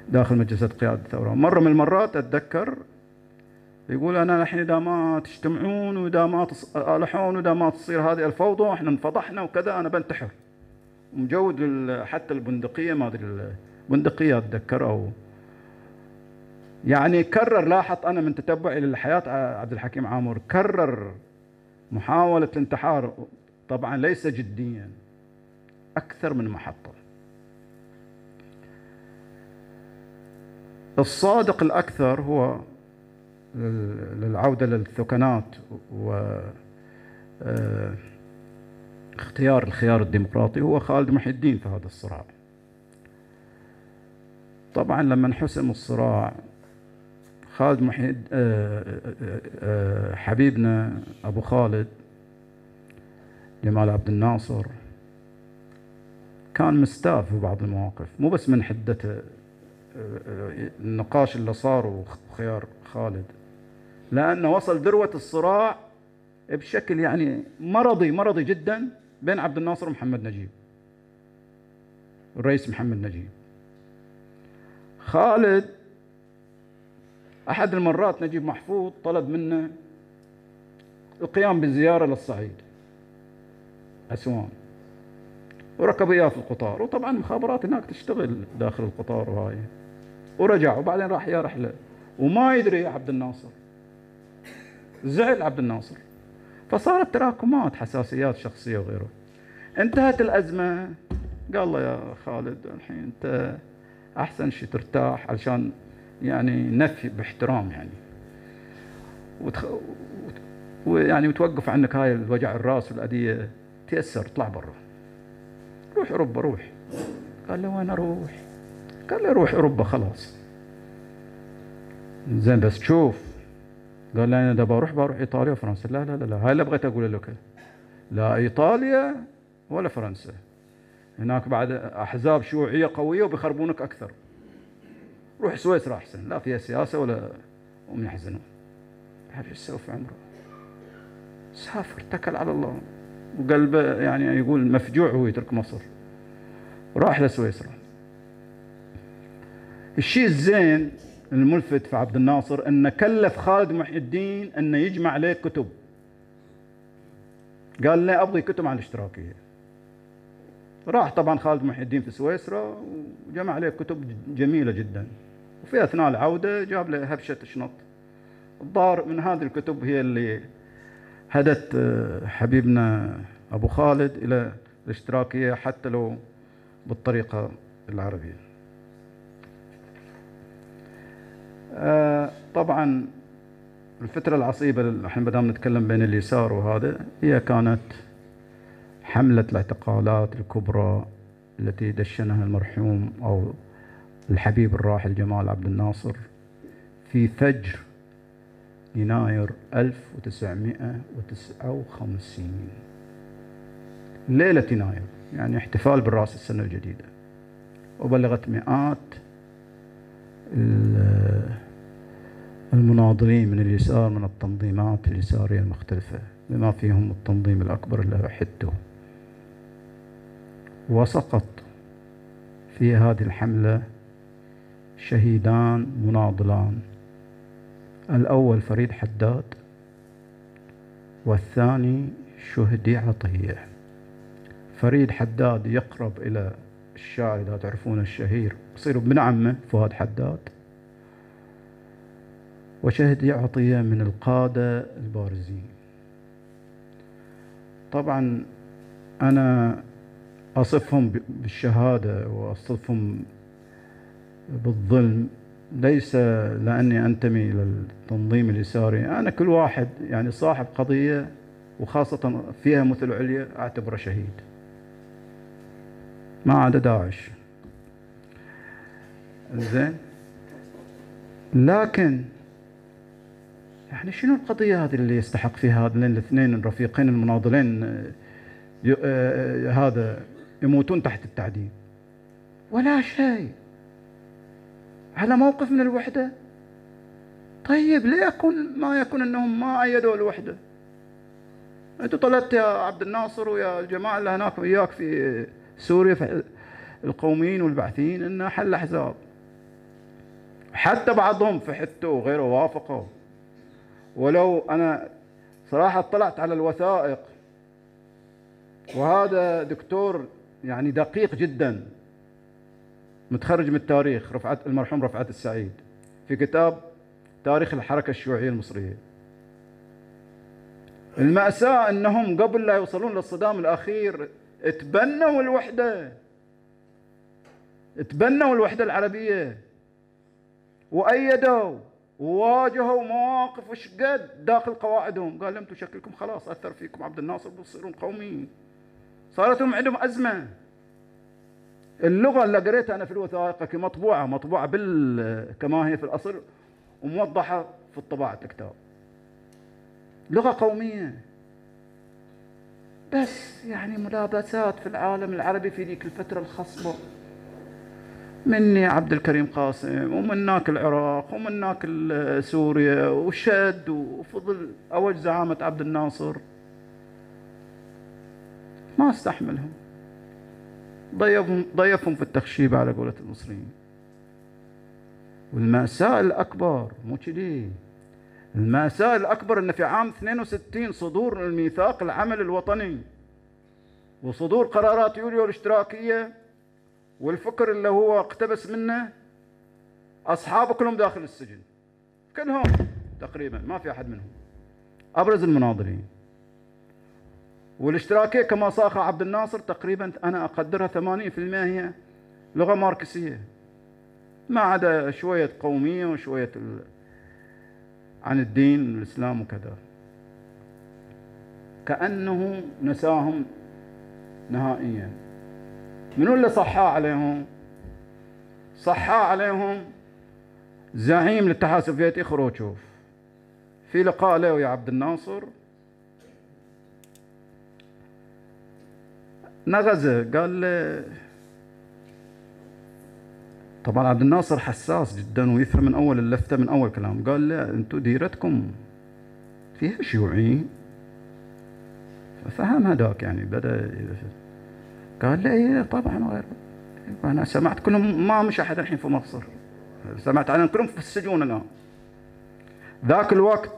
داخل مجلس قيادة الثورة. مرة من المرات أتذكر يقول أنا الحين إذا ما تجتمعون وإذا ما تصالحون وإذا ما تصير هذه الفوضى إحنا انفضحنا وكذا أنا بنتحر. ومجود ال- حتى البندقية ما أدري البندقية أتذكر أو يعني كرر لاحظ أنا من تتبعي للحياة عبد الحكيم عامر كرر محاولة الانتحار. طبعا ليس جديا أكثر من محطة. الصادق الأكثر هو لل- للعودة للثكنات و آه، اختيار الخيار الديمقراطي هو خالد محي الدين في هذا الصراع. طبعا لما انحسم الصراع خالد محي الد- آه، آه، آه، حبيبنا أبو خالد جمال عبد الناصر. كان مستاء في بعض المواقف مو بس من آه، النقاش اللي صار وخيار خالد لأنه وصل ذروة الصراع بشكل يعني مرضي مرضي جدا بين عبد الناصر ومحمد نجيب الرئيس محمد نجيب. خالد أحد المرات نجيب محفوظ طلب منه القيام بزيارة للصعيد. أسوان. وركب إياه في القطار وطبعا المخابرات هناك تشتغل داخل القطار وهاي. ورجع وبعدين راح يا رحلة. وما يدري عبد الناصر. زعل عبد الناصر. فصارت تراكمات حساسيات شخصية وغيره. انتهت الأزمة. قال له يا خالد الحين أنت أحسن شيء ترتاح علشان يعني نفي باحترام يعني. وتخ... وت- ويعني وتوقف عنك هاي الوجع الراس والأذية تيسر اطلع برا. روح أوروبا روح. قال له وين أروح؟ قال له روح أوروبا خلاص. زين بس شوف. قال لي أنا إذا بروح بروح إيطاليا وفرنسا. لا لا لا, لا. هاي اللي بغيت أقول لك. لا إيطاليا ولا فرنسا. هناك بعد أحزاب شيوعية قوية وبيخربونك أكثر. روح سويسرا احسن لا فيها سياسة ولا هم يحزنون. هذا إيش سوى في عمره. سافر اتكل على الله. وقلبه يعني يقول مفجوع هو يترك مصر. راح لسويسرا الشيء الزين الملفت في عبد الناصر انه كلف خالد محي الدين انه يجمع عليه كتب. قال لي أبغي كتب عن الاشتراكية. راح طبعا خالد محي الدين في سويسرا وجمع عليه كتب جميلة جدا. وفي أثناء العودة جاب له هبشه شنط. الظاهر من هذه الكتب هي اللي هدت آه، حبيبنا أبو خالد إلى الاشتراكية حتى لو بالطريقة العربية. آه، طبعا الفترة العصيبة الحين ما دام نتكلم بين اليسار وهذا هي كانت حملة الاعتقالات الكبرى التي دشنها المرحوم أو الحبيب الراحل جمال عبد الناصر في فجر يناير 1959 ليلة يناير يعني احتفال بالرأس السنة الجديدة. وبلغت مئات المناضلين من اليسار من التنظيمات اليسارية المختلفة بما فيهم التنظيم الأكبر اللي حدته وسقط في هذه الحملة شهيدان مناضلان. الأول فريد حداد والثاني شهدي عطية. فريد حداد يقرب إلى الشاعر إذا تعرفون الشهير يصير ابن عمه فؤاد حداد. وشهدي عطية من القادة البارزين. طبعا أنا أصفهم بالشهادة وأصفهم بالظلم ليس لأني أنتمي إلى التنظيم اليساري أنا كل واحد يعني صاحب قضية وخاصة فيها مثل عليا أعتبره شهيد. ما عدا داعش. زين. لكن يعني شنو القضية هذه اللي يستحق فيها هذين الاثنين الرفيقين المناضلين؟ آه، آه، هذا يموتون تحت التعذيب. ولا شيء. على موقف من الوحدة؟ طيب ليه يكون ما يكون أنهم ما أيدوا الوحدة. أنت طلبت يا عبد الناصر ويا الجماعة اللي هناك وياك في سوريا في القوميين والبعثيين انه حل احزاب حتى بعضهم حتة وغيره وافقوا. ولو أنا صراحة اطلعت على الوثائق وهذا دكتور يعني دقيق جدا. متخرج من التاريخ رفعت المرحوم رفعت السعيد. في كتاب تاريخ الحركة الشيوعية المصرية. المأساة أنهم قبل لا يوصلون للصدام الأخير تبنوا الوحدة. تبنوا الوحدة العربية. وأيدوا وواجهوا مواقف وش قد داخل قواعدهم. قال أنتم شكلكم خلاص أثر فيكم عبد الناصر بتصيرون قوميين صارت لهم عندهم أزمة. اللغة اللي قريتها أنا في الوثائق مطبوعة مطبوعة بال كما هي في الأصل وموضحة في الطباعة الكتاب لغة قومية. بس يعني ملابسات في العالم العربي في ذيك الفترة الخصبة. مني عبد الكريم قاسم ومناك العراق ومناك سوريا وشد وفضل أول زعامة عبد الناصر. ما أستحملهم. ضيفهم ضيفهم في التخشيب على قولة المصريين والمأساة الأكبر مو كذي. المأساة الأكبر أن في عام 62 صدور الميثاق العمل الوطني وصدور قرارات يوليو الاشتراكية والفكر اللي هو اقتبس منه أصحابه كلهم داخل السجن. كلهم تقريبا ما في أحد منهم. أبرز المناضلين والاشتراكية كما صاغها عبد الناصر تقريبا أنا أقدرها 80% هي لغة ماركسية. ما عدا شوية قومية وشوية ال... عن الدين الإسلام وكذا. كأنه نساهم نهائيا. منو اللي صحاه عليهم؟ صحاه عليهم زعيم الاتحاد السوفيتي خروتشوف في لقاء له ويا عبد الناصر. نغزة قال طبعا عبد الناصر حساس جدا ويفهم من أول اللفتة من أول كلام. قال له أنتم ديرتكم فيها شيوعيين ففهم هذاك يعني بدأ قال له إيه طبعا غير. أنا سمعت كلهم ما مش أحد الحين في مصر. سمعت عنهم كلهم في السجون الآن. ذاك الوقت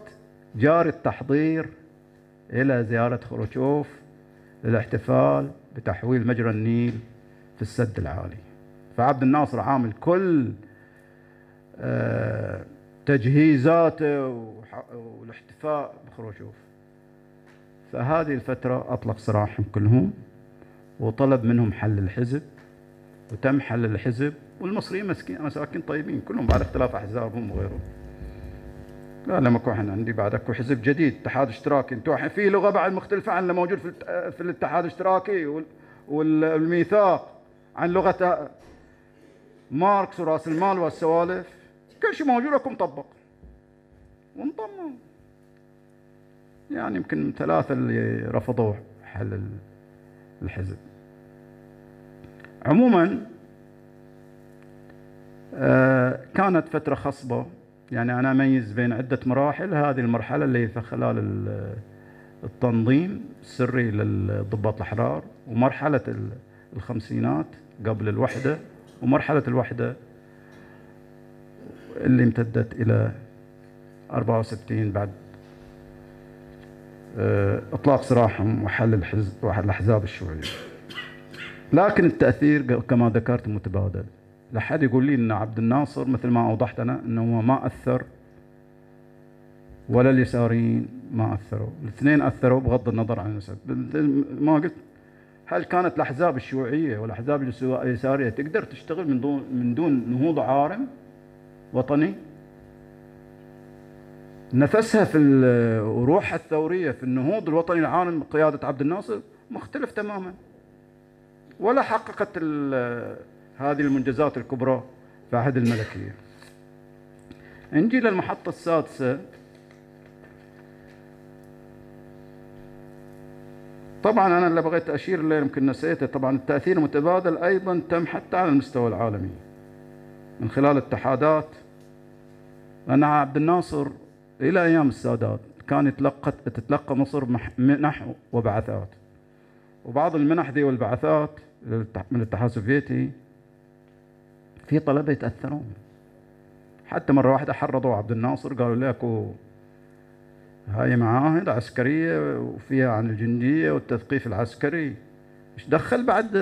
جاري التحضير إلى زيارة خروشوف للاحتفال بتحويل مجرى النيل في السد العالي. فعبد الناصر عامل كل آه، تجهيزاته والاحتفاء بخروشوف فهذه الفترة أطلق سراحهم كلهم وطلب منهم حل الحزب وتم حل الحزب والمصريين مساكين طيبين كلهم بعد اختلاف أحزابهم وغيرهم. لا لما إحنا عندي بعد اكو حزب جديد اتحاد اشتراكي. أنتوا في لغة بعد مختلفة عن اللي موجود في في الاتحاد الاشتراكي والميثاق عن لغة ماركس وراس المال والسوالف. كل شيء موجود لكم مطبق. وانضموا يعني يمكن ثلاثة اللي رفضوا حل الحزب. عموما آه، كانت فترة خصبة. يعني أنا أميز بين عدة مراحل. هذه المرحلة اللي في خلال التنظيم السري للضباط الأحرار ومرحلة الخمسينات قبل الوحدة ومرحلة الوحدة اللي امتدت إلى 64 بعد آه، إطلاق سراحهم وحل الحزب وحل الأحزاب الشيوعية. لكن التأثير كما ذكرت متبادل. لا حد يقول لي إن عبد الناصر مثل ما أوضحت أنا إنه هو ما أثر ولا اليساريين ما أثروا، الاثنين أثروا بغض النظر عن النسب، ما قلت هل كانت الأحزاب الشيوعية والأحزاب اليسارية تقدر تشتغل من دون من دون نهوض عارم وطني؟ نفسها في وروحها الثورية في النهوض الوطني العارم بقياده عبد الناصر مختلف تماما. ولا حققت هذه المنجزات الكبرى في عهد الملكية. نجي للمحطة السادسة طبعا أنا اللي بغيت أشير له يمكن نسيته. طبعا التأثير المتبادل أيضا تم حتى على المستوى العالمي. من خلال اتحادات لأن عبد الناصر إلى أيام السادات كان يتلقى تتلقى مصر منح وبعثات. وبعض المنح دي والبعثات من الاتحاد السوفيتي في طلبة يتأثرون. حتى مرة واحدة حرضوا عبد الناصر قالوا اكو هاي معاهد عسكرية وفيها عن الجندية والتثقيف العسكري. إيش دخل بعد؟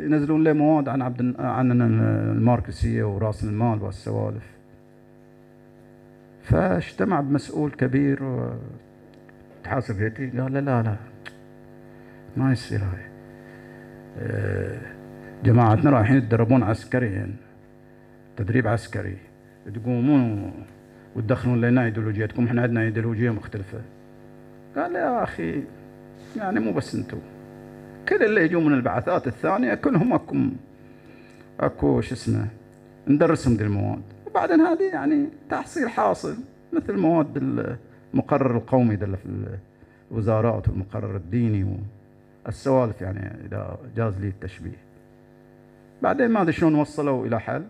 ينزلون له مواد عن عبد عن الماركسية وراس المال والسوالف. فاجتمع بمسؤول كبير السوفيتي قال لا لا ما يصير هاي. آه جماعتنا رايحين يتدربون عسكريا تدريب عسكري. تقومون وتدخلون لنا ايديولوجيتكم. إحنا عندنا ايديولوجية مختلفة. قال يا أخي يعني مو بس أنتم كل اللي يجون من البعثات الثانية كلهم أكو أكو شو اسمه ندرسهم دي المواد. وبعدين هذه يعني تحصيل حاصل مثل مواد المقرر القومي ده في الوزارات والمقرر الديني والسوالف يعني إذا جاز لي التشبيه. بعدين ما أدري شلون وصلوا إلى حل.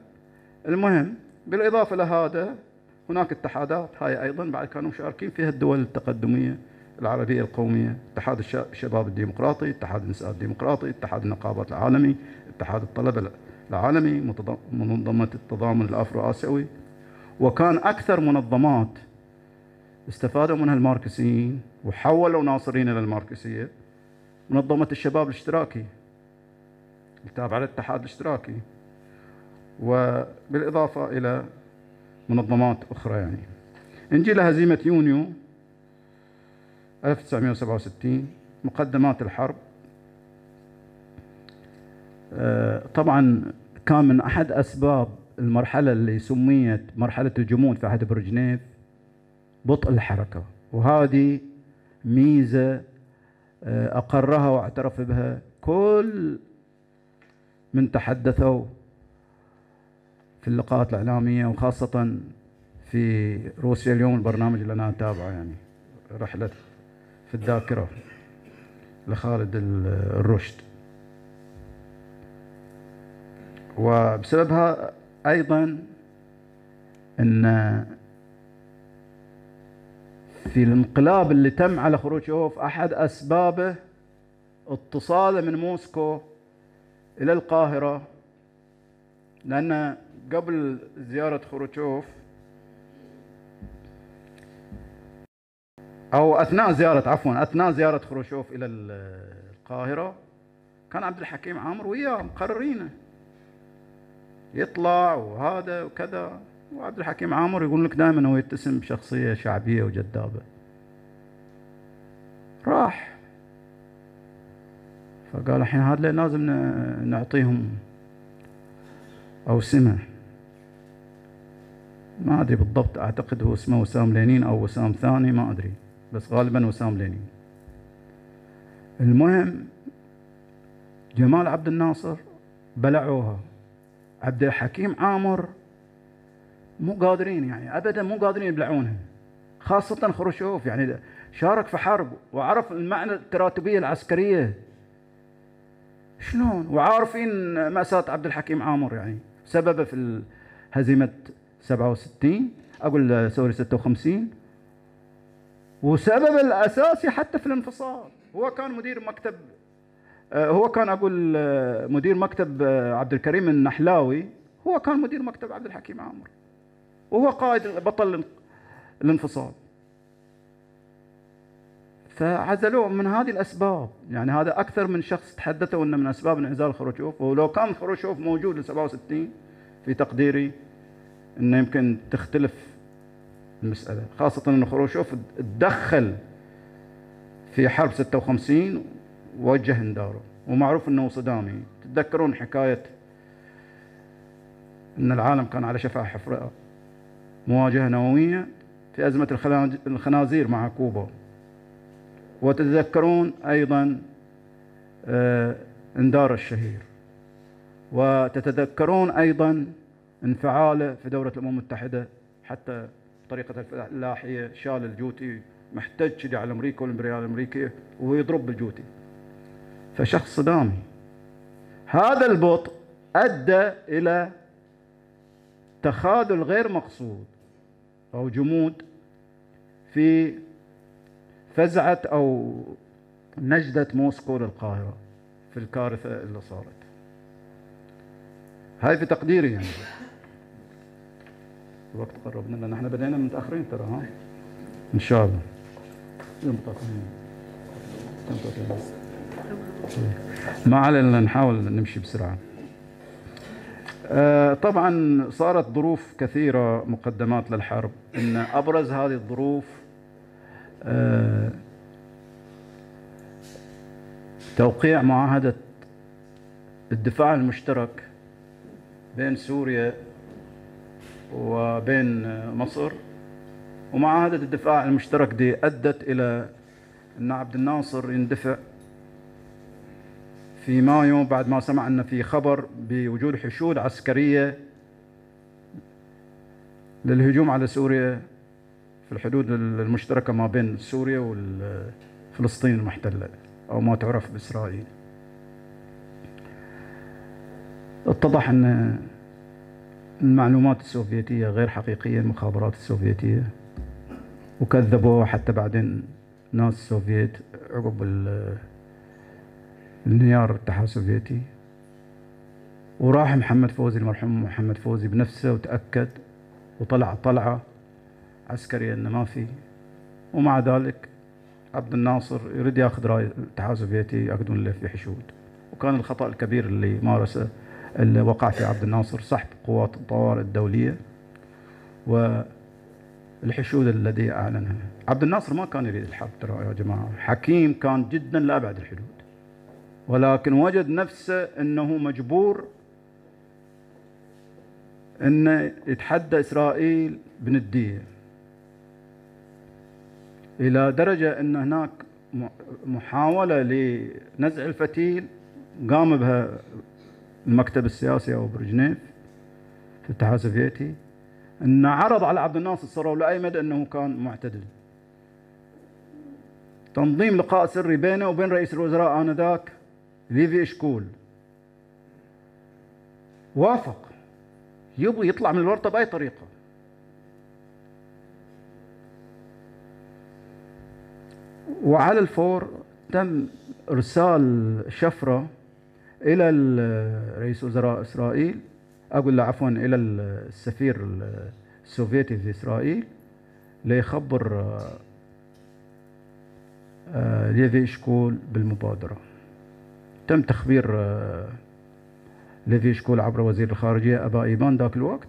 المهم بالإضافة لهذا هناك اتحادات هاي أيضا بعد كانوا مشاركين فيها الدول التقدمية العربية القومية اتحاد الشباب الديمقراطي اتحاد النساء الديمقراطي اتحاد النقابات العالمي اتحاد الطلبة العالمي منظمة التضامن الافرو اسيوي وكان أكثر منظمات استفادوا منها الماركسيين وحولوا ناصرين إلى الماركسية. منظمة الشباب الاشتراكي. التابعة للاتحاد الاشتراكي. وبالإضافة إلى منظمات أخرى يعني. نجي لهزيمة يونيو 1967 مقدمات الحرب. آه، طبعا كان من أحد أسباب المرحلة اللي سميت مرحلة الجمود في عهد برجنيف بطء الحركة. وهذه ميزة آه، أقرها واعترف بها كل من تحدثوا في اللقاءات الإعلامية وخاصة في روسيا اليوم البرنامج اللي أنا أتابعه يعني رحلة في الذاكرة لخالد الرشد. وبسببها أيضا أن في الانقلاب اللي تم على خروشوف أحد أسبابه اتصاله من موسكو إلى القاهرة لأن قبل زيارة خروشوف أو أثناء زيارة عفوا أثناء زيارة خروشوف إلى القاهرة كان عبد الحكيم عامر وياه مقررينه يطلع وهذا وكذا. وعبد الحكيم عامر يقول لك دائما هو يتسم بشخصية شعبية وجذابة. راح. فقال الحين هذا لازم نعطيهم أوسمة ما أدري بالضبط أعتقد هو اسمه وسام لينين أو وسام ثاني ما أدري. بس غالبا وسام لينين. المهم جمال عبد الناصر بلعوها. عبد الحكيم عامر مو قادرين يعني ابدا مو قادرين يبلعونها خاصة خروشوف يعني شارك في حرب وعرف المعنى التراتبية العسكرية. شلون؟ وعارفين مأساة عبد الحكيم عامر يعني. سببه في هزيمة 67 أقول سوري 56 وسبب الأساسي حتى في الانفصال. هو كان مدير مكتب آه، هو كان أقول آه، مدير مكتب آه، عبد الكريم النحلاوي. هو كان مدير مكتب عبد الحكيم عامر. وهو قائد بطل الانفصال. فعزلوه من هذه الأسباب. يعني هذا أكثر من شخص تحدثوا إنه من أسباب انعزال خروشوف. ولو كان خروشوف موجود ل 67 في تقديري إنه يمكن تختلف المسألة. خاصة إنه خروشوف تدخل في حرب 56 ووجه انداره ومعروف إنه صدامي. تتذكرون حكاية إن العالم كان على شفا حفرة مواجهة نووية في أزمة الخنازير مع كوبا. وتتذكرون أيضا آه، إنذار الشهير. وتتذكرون أيضا انفعاله في دورة الأمم المتحدة حتى بطريقة الفلاحية شال الجوتي محتج على أمريكا والإمبريال الأمريكية وهو يضرب بالجوتي. فشخص صدامي هذا البطء أدى إلى تخاذل غير مقصود أو جمود في فزعة أو نجدة موسكو للقاهرة في الكارثة اللي صارت. هاي في تقديري يعني. الوقت قرب لنا نحن بدينا متأخرين ترى ها؟ إن شاء الله. ما علينا نحاول نمشي بسرعة. آه، طبعا صارت ظروف كثيرة مقدمات للحرب. إن أبرز هذه الظروف توقيع معاهدة الدفاع المشترك بين سوريا وبين مصر ومعاهدة الدفاع المشترك دي أدت إلى أن عبد الناصر يندفع في مايو بعد ما سمع أن في خبر بوجود حشود عسكرية للهجوم على سوريا. الحدود المشتركة ما بين سوريا وفلسطين المحتلة أو ما تعرف بإسرائيل. اتضح أن المعلومات السوفيتية غير حقيقية المخابرات السوفيتية وكذبوها حتى بعدين ناس السوفيت عقب الانهيار الاتحاد السوفيتي. وراح محمد فوزي المرحوم محمد فوزي بنفسه وتأكد وطلع طلعة عسكرية إنه ما في. ومع ذلك عبد الناصر يريد ياخذ رأي الاتحاد السوفيتي يأخذون له في حشود. وكان الخطأ الكبير اللي مارسه اللي وقع في عبد الناصر سحب قوات الطوارئ الدولية والحشود الذي أعلنها. عبد الناصر ما كان يريد الحرب ترى يا جماعة. حكيم كان جدا لأبعد الحدود. ولكن وجد نفسه إنه مجبور إنه يتحدى إسرائيل بندية. إلى درجة أن هناك محاولة لنزع الفتيل. قام بها المكتب السياسي أو برجنيف في الاتحاد السوفيتي. انه عرض على عبد الناصر صاروا لاي مدى إنه كان معتدل. تنظيم لقاء سري بينه وبين رئيس الوزراء آنذاك ليفي إشكول. وافق. يبغى يطلع من الورطة بأي طريقة. وعلى الفور تم إرسال شفرة إلى رئيس وزراء إسرائيل أقول عفوا إلى السفير السوفيتي في إسرائيل ليخبر آه، ليفي إشكول بالمبادرة. تم تخبير آه، ليفي إشكول عبر وزير الخارجية أبا إيبان ذاك الوقت.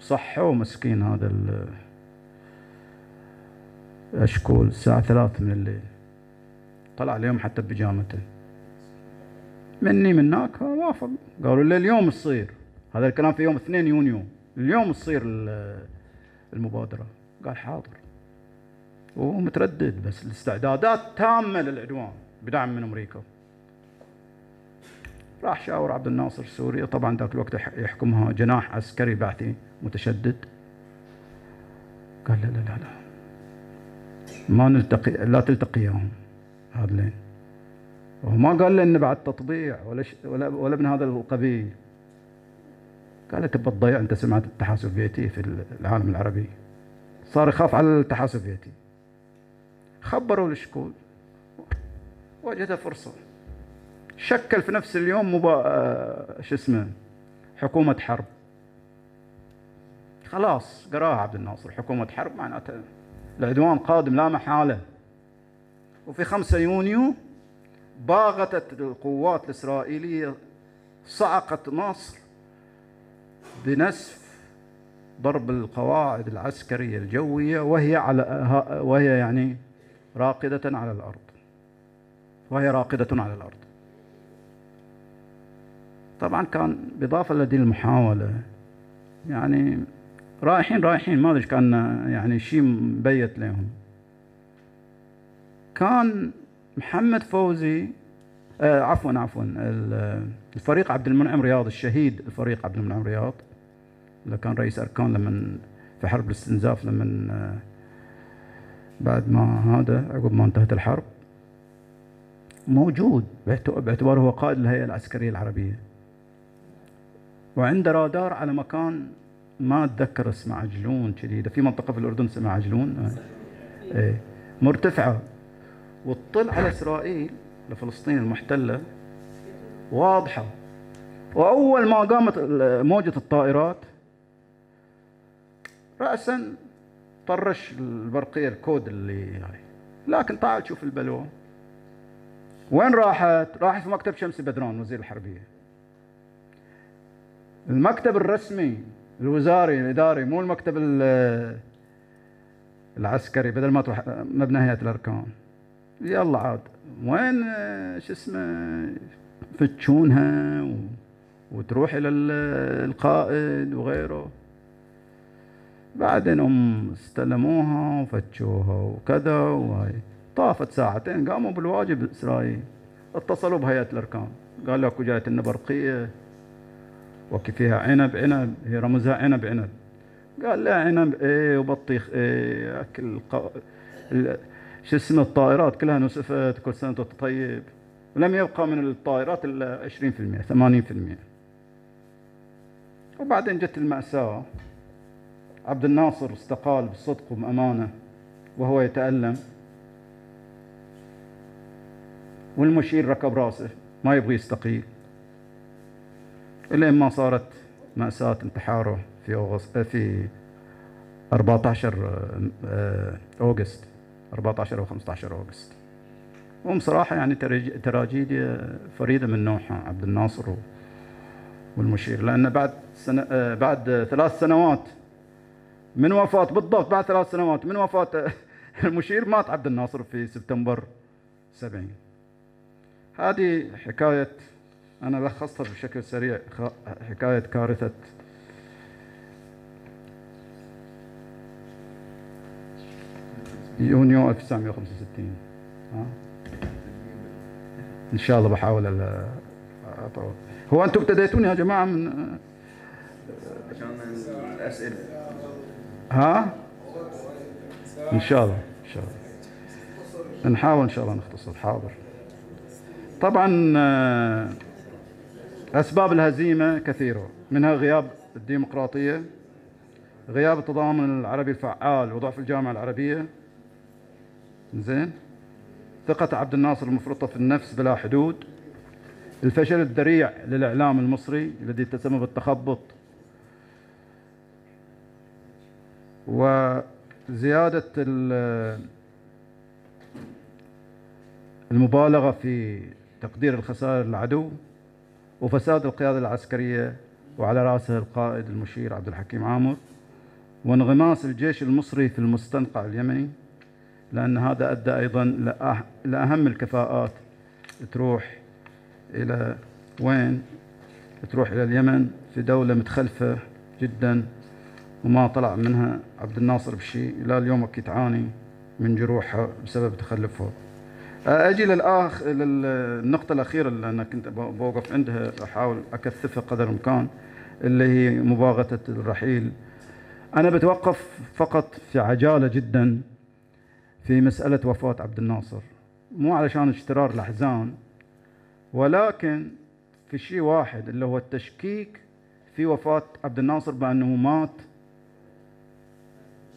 صحوا مسكين هذا أشكول الساعة ثلاث من الليل. طلع اليوم حتى بيجامته مني من هناك؟ وافق. قالوا لي اليوم تصير. هذا الكلام في يوم 2 يونيو اليوم تصير المبادرة. قال حاضر. وهو متردد بس الاستعدادات تامة للعدوان بدعم من أمريكا. راح شاور عبد الناصر سوريا. طبعا ذاك الوقت يحكمها جناح عسكري بعثي متشدد. قال لا لا لا لا. ما نلتقي لا تلتقيهم هذلين. وما قال إنه بعد تطبيع ولا ش... ولا ولا من هذا القبيل. قال تبى تضيع أنت سمعة الاتحاد السوفيتي في العالم العربي. صار يخاف على الاتحاد السوفيتي خبروا الشكول. وجد فرصة. شكل في نفس اليوم مبا... آه، شو اسمه حكومة حرب. خلاص قرأها عبد الناصر حكومة حرب معناتها. العدوان قادم لا محالة. وفي 5 يونيو باغتت القوات الإسرائيلية صعقت مصر بنسف ضرب القواعد العسكرية الجوية وهي على وهي يعني راقدة على الأرض. وهي راقدة على الأرض. طبعا كان بإضافة لدي المحاولة. يعني رايحين رايحين ما أدري كأن يعني شيء مبيت لهم. كان محمد فوزي آه عفوا عفوا الفريق عبد المنعم رياض الشهيد الفريق عبد المنعم رياض. اللي كان رئيس أركان لما في حرب الاستنزاف لما آه بعد ما هذا عقب ما انتهت الحرب. موجود باعتباره هو قائد الهيئة العسكرية العربية. وعنده رادار على مكان ما أتذكر اسمه عجلون كذي. في منطقة في الأردن اسمها عجلون. إيه. مرتفعة. وتطل على إسرائيل لفلسطين المحتلة واضحة. وأول ما قامت موجة الطائرات رأسا طرش البرقية الكود اللي هاي. لكن تعال تشوف البلوى. وين راحت؟ راحت في مكتب شمس بدران وزير الحربية. المكتب الرسمي الوزاري الإداري مو المكتب العسكري بدل ما تروح مبنى هيئة الأركان يلا عاد وين شو اسمه فتشونها. وتروح إلى القائد وغيره. بعدين هم استلموها وفتشوها وكذا وهاي. طافت ساعتين قاموا بالواجب إسرائيل. اتصلوا بهيئة الاركان قال لك لنا برقيه وكي فيها عنب عنب هي رمزها عنب عنب. قال لا عنب إيه وبطيخ إيه أكل قو... شو اسمه الطائرات كلها نسفت كل سنة وأنت طيب. ولم يبقى من الطائرات إلا 20% 80% وبعدين جت المأساة. عبد الناصر استقال بصدق وبأمانة وهو يتألم. والمشير ركب رأسه ما يبغى يستقيل. إلى ما صارت مأساة انتحاره في أغسطس في 14 آه، أوغست 14 أو 15 أوغست. هم صراحة يعني تراجيديا فريدة من نوعها عبد الناصر والمشير. لأن بعد سنة آه، بعد ثلاث سنوات من وفاة بالضبط بعد ثلاث سنوات من وفاة <laughs> المشير مات عبد الناصر في سبتمبر 70 هذه حكاية أنا لخصتها بشكل سريع حكاية كارثة. يونيو 1965 ها؟ إن شاء الله بحاول هو أنتم ابتديتوني يا جماعة من عشان الاسئله ها؟ إن شاء الله إن شاء الله. نحاول إن شاء الله نختصر حاضر. طبعا اسباب الهزيمة كثيرة منها غياب الديمقراطية غياب التضامن العربي الفعال وضعف الجامعة العربية. زين. ثقة عبد الناصر المفرطة في النفس بلا حدود. الفشل الذريع للإعلام المصري الذي اتسم بالتخبط. وزيادة المبالغة في تقدير الخسائر للعدو وفساد القيادة العسكرية وعلى رأسها القائد المشير عبد الحكيم عامر وانغماس الجيش المصري في المستنقع اليمني لأن هذا أدى أيضا لأهم الكفاءات تروح إلى وين؟ تروح إلى اليمن في دولة متخلفة جدا وما طلع منها عبد الناصر بشيء إلى اليوم أكيد تعاني من جروحها بسبب تخلفها أجي للآخ للنقطة الأخيرة اللي أنا كنت بوقف عندها أحاول أكثفها قدر الإمكان اللي هي مباغتة الرحيل. أنا بتوقف فقط في عجالة جدا في مسألة وفاة عبد الناصر. مو علشان اشترار الأحزان ولكن في شيء واحد اللي هو التشكيك في وفاة عبد الناصر بأنه مات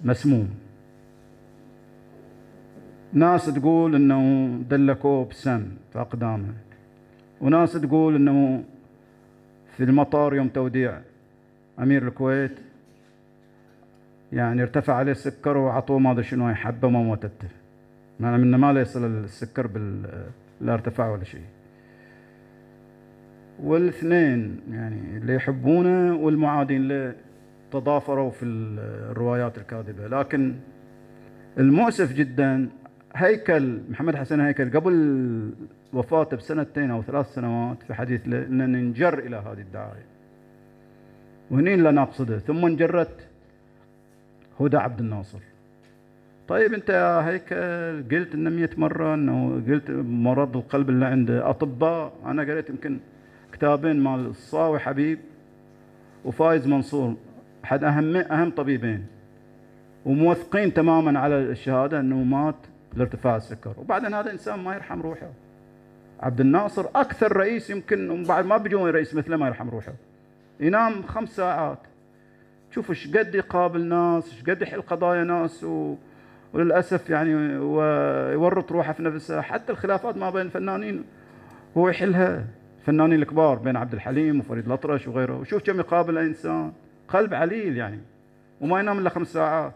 مسموم. ناس تقول إنه دلكوه بسم في أقدامه وناس تقول إنه في المطار يوم توديع أمير الكويت يعني ارتفع عليه السكر وعطوه ما أدري شنو حبه ما موتته معنى منه ما له يصل السكر بالارتفاع ولا شيء. والاثنين يعني اللي يحبونه والمعادين له تضافروا في الروايات الكاذبة. لكن المؤسف جدا هيكل محمد حسن هيكل قبل وفاته بسنتين أو ثلاث سنوات في حديث له إن ننجر إلى هذه الدعايه وهني اللي نقصده ثم انجرت هدى عبد الناصر. طيب أنت يا هيكل قلت إنه 100 مرة إنه قلت مرض القلب اللي عنده أطباء. أنا قريت يمكن كتابين مال الصاوي حبيب وفايز منصور. أحد أهم أهم طبيبين. وموثقين تماما على الشهادة إنه مات لارتفاع السكر وبعدين هذا إنسان ما يرحم روحه. عبد الناصر أكثر رئيس يمكن بعد ما بيجون رئيس مثله ما يرحم روحه. ينام خمس ساعات. شوف إيش قد يقابل ناس إيش قد يحل قضايا ناس و... وللأسف يعني ويورط روحه في نفسه. حتى الخلافات ما بين الفنانين هو يحلها. الفنانين الكبار بين عبد الحليم وفريد الأطرش وغيره. وشوف كم يقابل الإنسان قلب عليل يعني. وما ينام إلا خمس ساعات.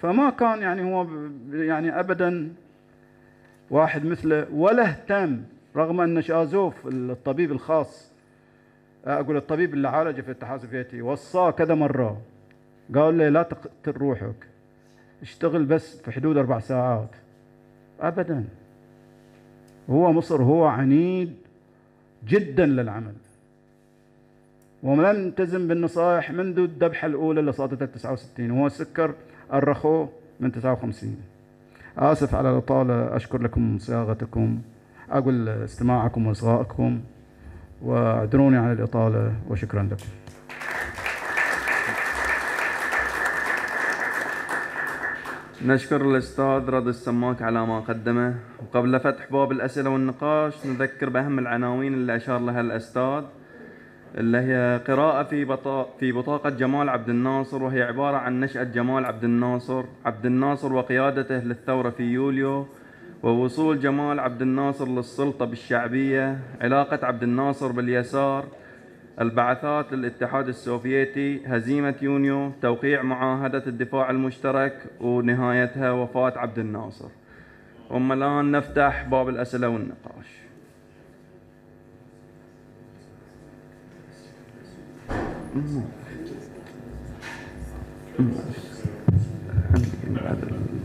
فما كان يعني هو يعني أبدا واحد مثله ولا اهتم رغم أن شازوف الطبيب الخاص. أقول الطبيب اللي عالجه في الاتحاد السوفيتي وصاه كذا مرة. قال له لا تقتل روحك. اشتغل بس في حدود أربع ساعات. أبدا. هو مصر هو عنيد جدا للعمل. ولم يلتزم بالنصائح منذ الذبحة الأولى اللي صادتها 69 وهو سكر الرخو من 59 آسف على الإطالة أشكر لكم صياغتكم أقول استماعكم وإصغائكم وأعذروني على الإطالة وشكرا لكم. نشكر الأستاذ رضا السماك على ما قدمه. وقبل فتح باب الأسئلة والنقاش نذكر بأهم العناوين اللي أشار لها الأستاذ. اللي هي قراءة في في بطاقة جمال عبد الناصر وهي عبارة عن نشأة جمال عبد الناصر. عبد الناصر وقيادته للثورة في يوليو ووصول جمال عبد الناصر للسلطة بالشعبية. علاقة عبد الناصر باليسار البعثات للاتحاد السوفيتي هزيمة يونيو توقيع معاهدة الدفاع المشترك ونهايتها وفاة عبد الناصر. أما الآن نفتح باب الأسئلة والنقاش.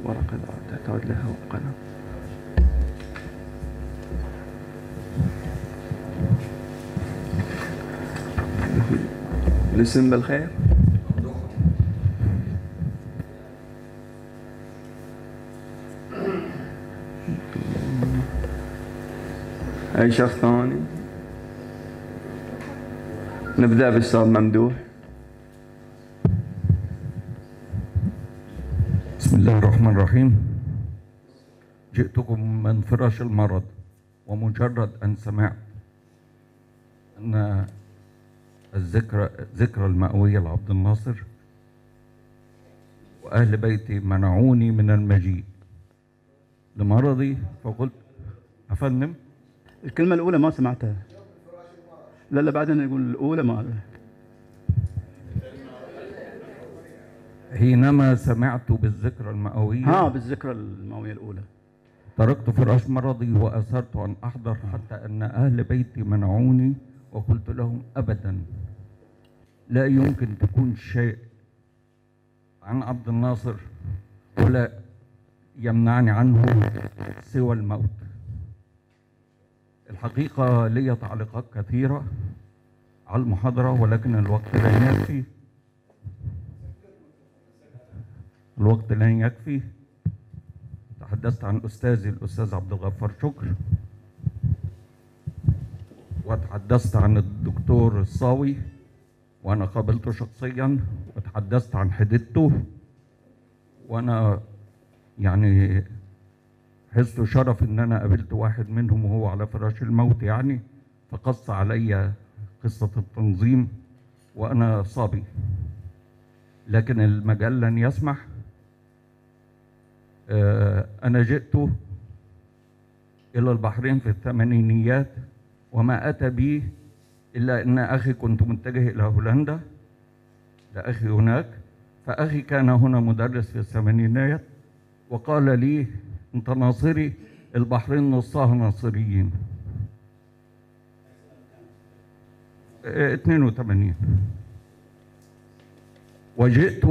الورقة لها الاسم بالخير. أي شخص ثاني؟ نبدأ باستاذ ممدوح. بسم الله الرحمن الرحيم. جئتكم من فراش المرض ومجرد أن سمعت أن الذكرى الذكرى المأوية لعبد الناصر وأهل بيتي منعوني من المجيء لمرضي فقلت أفنم الكلمة الأولى ما سمعتها. لا لا بعدين يقول الأولى ما حينما سمعت بالذكرى المئوية ها بالذكرى المئوية الأولى. تركت فراش مرضي وأثرت أن أحضر حتى أن أهل بيتي منعوني وقلت لهم أبدا لا يمكن تكون شيء عن عبد الناصر ولا يمنعني عنه سوى الموت. الحقيقة لي تعليقات كثيرة على المحاضرة ولكن الوقت لا يكفي. الوقت لا يكفي. تحدثت عن أستاذي الأستاذ عبد الغفار شكر وتحدثت عن الدكتور الصاوي وأنا قابلته شخصيا وتحدثت عن حديثته وأنا يعني حزت شرف إن أنا قابلت واحد منهم وهو على فراش الموت يعني فقص علي قصة التنظيم وأنا صبي. لكن المجال لن يسمح. آه، أنا جئت إلى البحرين في الثمانينيات وما أتى بي إلا أن أخي كنت متجه إلى هولندا. لأخي هناك. فأخي كان هنا مدرس في الثمانينات وقال لي أنت ناصري البحرين نصها ناصريين. آه، 82 وجئت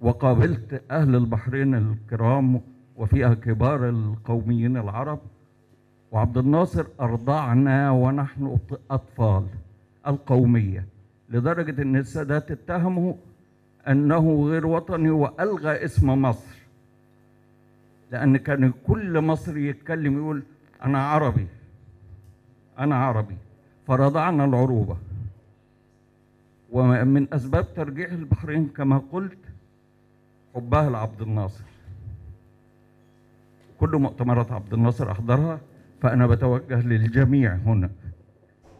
وقابلت أهل البحرين الكرام وفيها كبار القوميين العرب وعبد الناصر أرضعنا ونحن أطفال القومية لدرجة أن السادات اتهموا أنه غير وطني وألغى اسم مصر. لأن كان كل مصري يتكلم يقول أنا عربي أنا عربي. فرضعنا العروبة. ومن أسباب ترجيح البحرين كما قلت حبها لعبد الناصر. كل مؤتمرات عبد الناصر أحضرها فأنا بتوجه للجميع هنا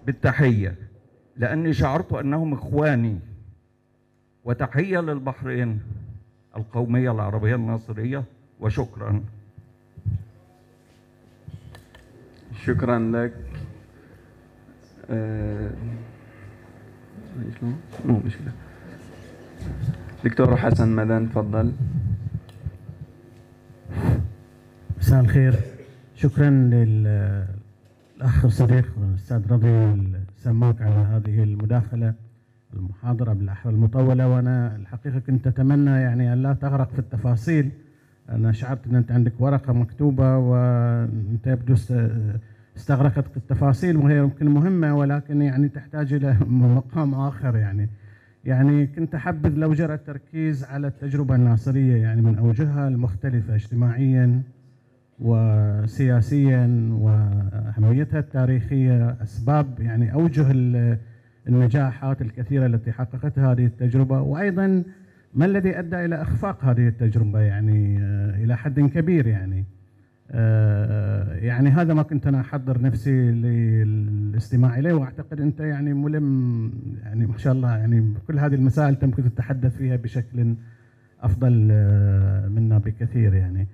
بالتحية لأني شعرت أنهم إخواني. وتحية للبحرين القومية العربية الناصرية. وشكرا. شكرا لك. آه، شلون؟ مو مشكلة. دكتور حسن مدن تفضل. مساء الخير. شكرا للأخ الصديق الأستاذ رضي السماك على هذه المداخلة المحاضرة بالأحرى المطولة. وأنا الحقيقة كنت أتمنى يعني أن لا تغرق في التفاصيل. أنا شعرت إن أنت عندك ورقة مكتوبة وانت يبدو است- استغرقت التفاصيل وهي يمكن مهمة ولكن يعني تحتاج إلى <laughs> مقام آخر يعني. يعني كنت أحبذ لو جرى التركيز على التجربة الناصرية يعني من أوجهها المختلفة اجتماعيا وسياسيا وأهميتها التاريخية أسباب يعني أوجه ال- النجاحات الكثيرة التي حققتها هذه التجربة وأيضا ما الذي أدى إلى إخفاق هذه التجربة يعني آه، إلى حد كبير يعني آه، يعني هذا ما كنت أنا أحضر نفسي للاستماع إليه وأعتقد أنت يعني ملم يعني ما شاء الله يعني بكل هذه المسائل انت ممكن تتحدث فيها بشكل أفضل آه، منا بكثير يعني.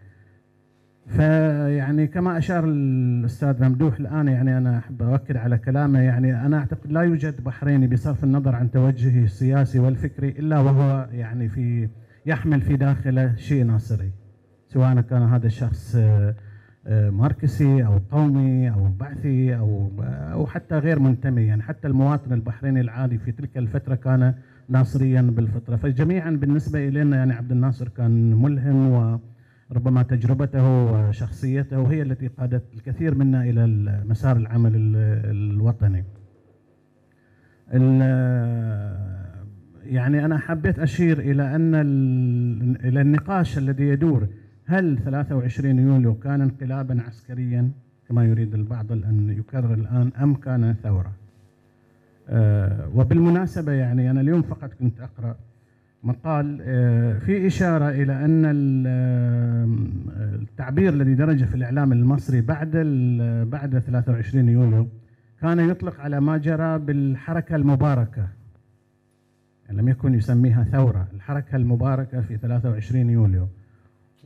فيعني كما أشار الأستاذ ممدوح الآن يعني أنا أحب أؤكد على كلامه يعني أنا أعتقد لا يوجد بحريني بصرف النظر عن توجهه السياسي والفكري إلا وهو يعني في يحمل في داخله شيء ناصري سواء كان هذا الشخص آه، آه، ماركسي أو قومي أو بعثي أو أو حتى غير منتمي يعني حتى المواطن البحريني العادي في تلك الفترة كان ناصريا بالفطرة. فجميعا بالنسبة إلينا يعني عبد الناصر كان ملهم وربما تجربته وشخصيته هي التي قادت الكثير منا إلى مسار العمل ال- الوطني. ال- يعني أنا حبيت أشير إلى أن ال- إلى النقاش الذي يدور هل 23 يوليو كان انقلابا عسكريا كما يريد البعض أن يكرر الآن أم كان ثورة؟ آه، وبالمناسبة يعني أنا اليوم فقط كنت أقرأ مقال آه، في إشارة إلى أن ال- التعبير الذي درج في الإعلام المصري بعد بعد 23 يوليو كان يطلق على ما جرى بالحركة المباركة يعني لم يكن يسميها ثورة الحركة المباركة في 23 يوليو.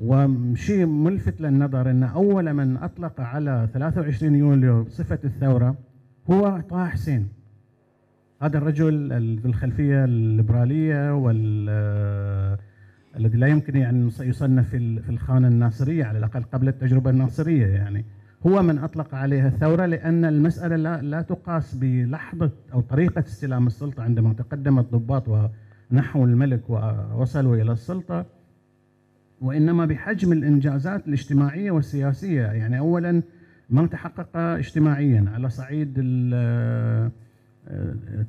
وشيء ملفت للنظر أن أول من أطلق على 23 يوليو صفة الثورة هو طه حسين. هذا الرجل ال- ذو الخلفية الليبرالية وال آه، الذي لا يمكن يعني يص- يصنف في ال- في الخانة الناصرية على الأقل قبل التجربة الناصرية يعني. هو من أطلق عليها الثورة لأن المسألة لا, لا تقاس بلحظة أو طريقة استلام السلطة عندما تقدم الضباط ونحوا الملك ووصلوا إلى السلطة وإنما بحجم الإنجازات الاجتماعية والسياسية. يعني أولا ما تحقق اجتماعيا على صعيد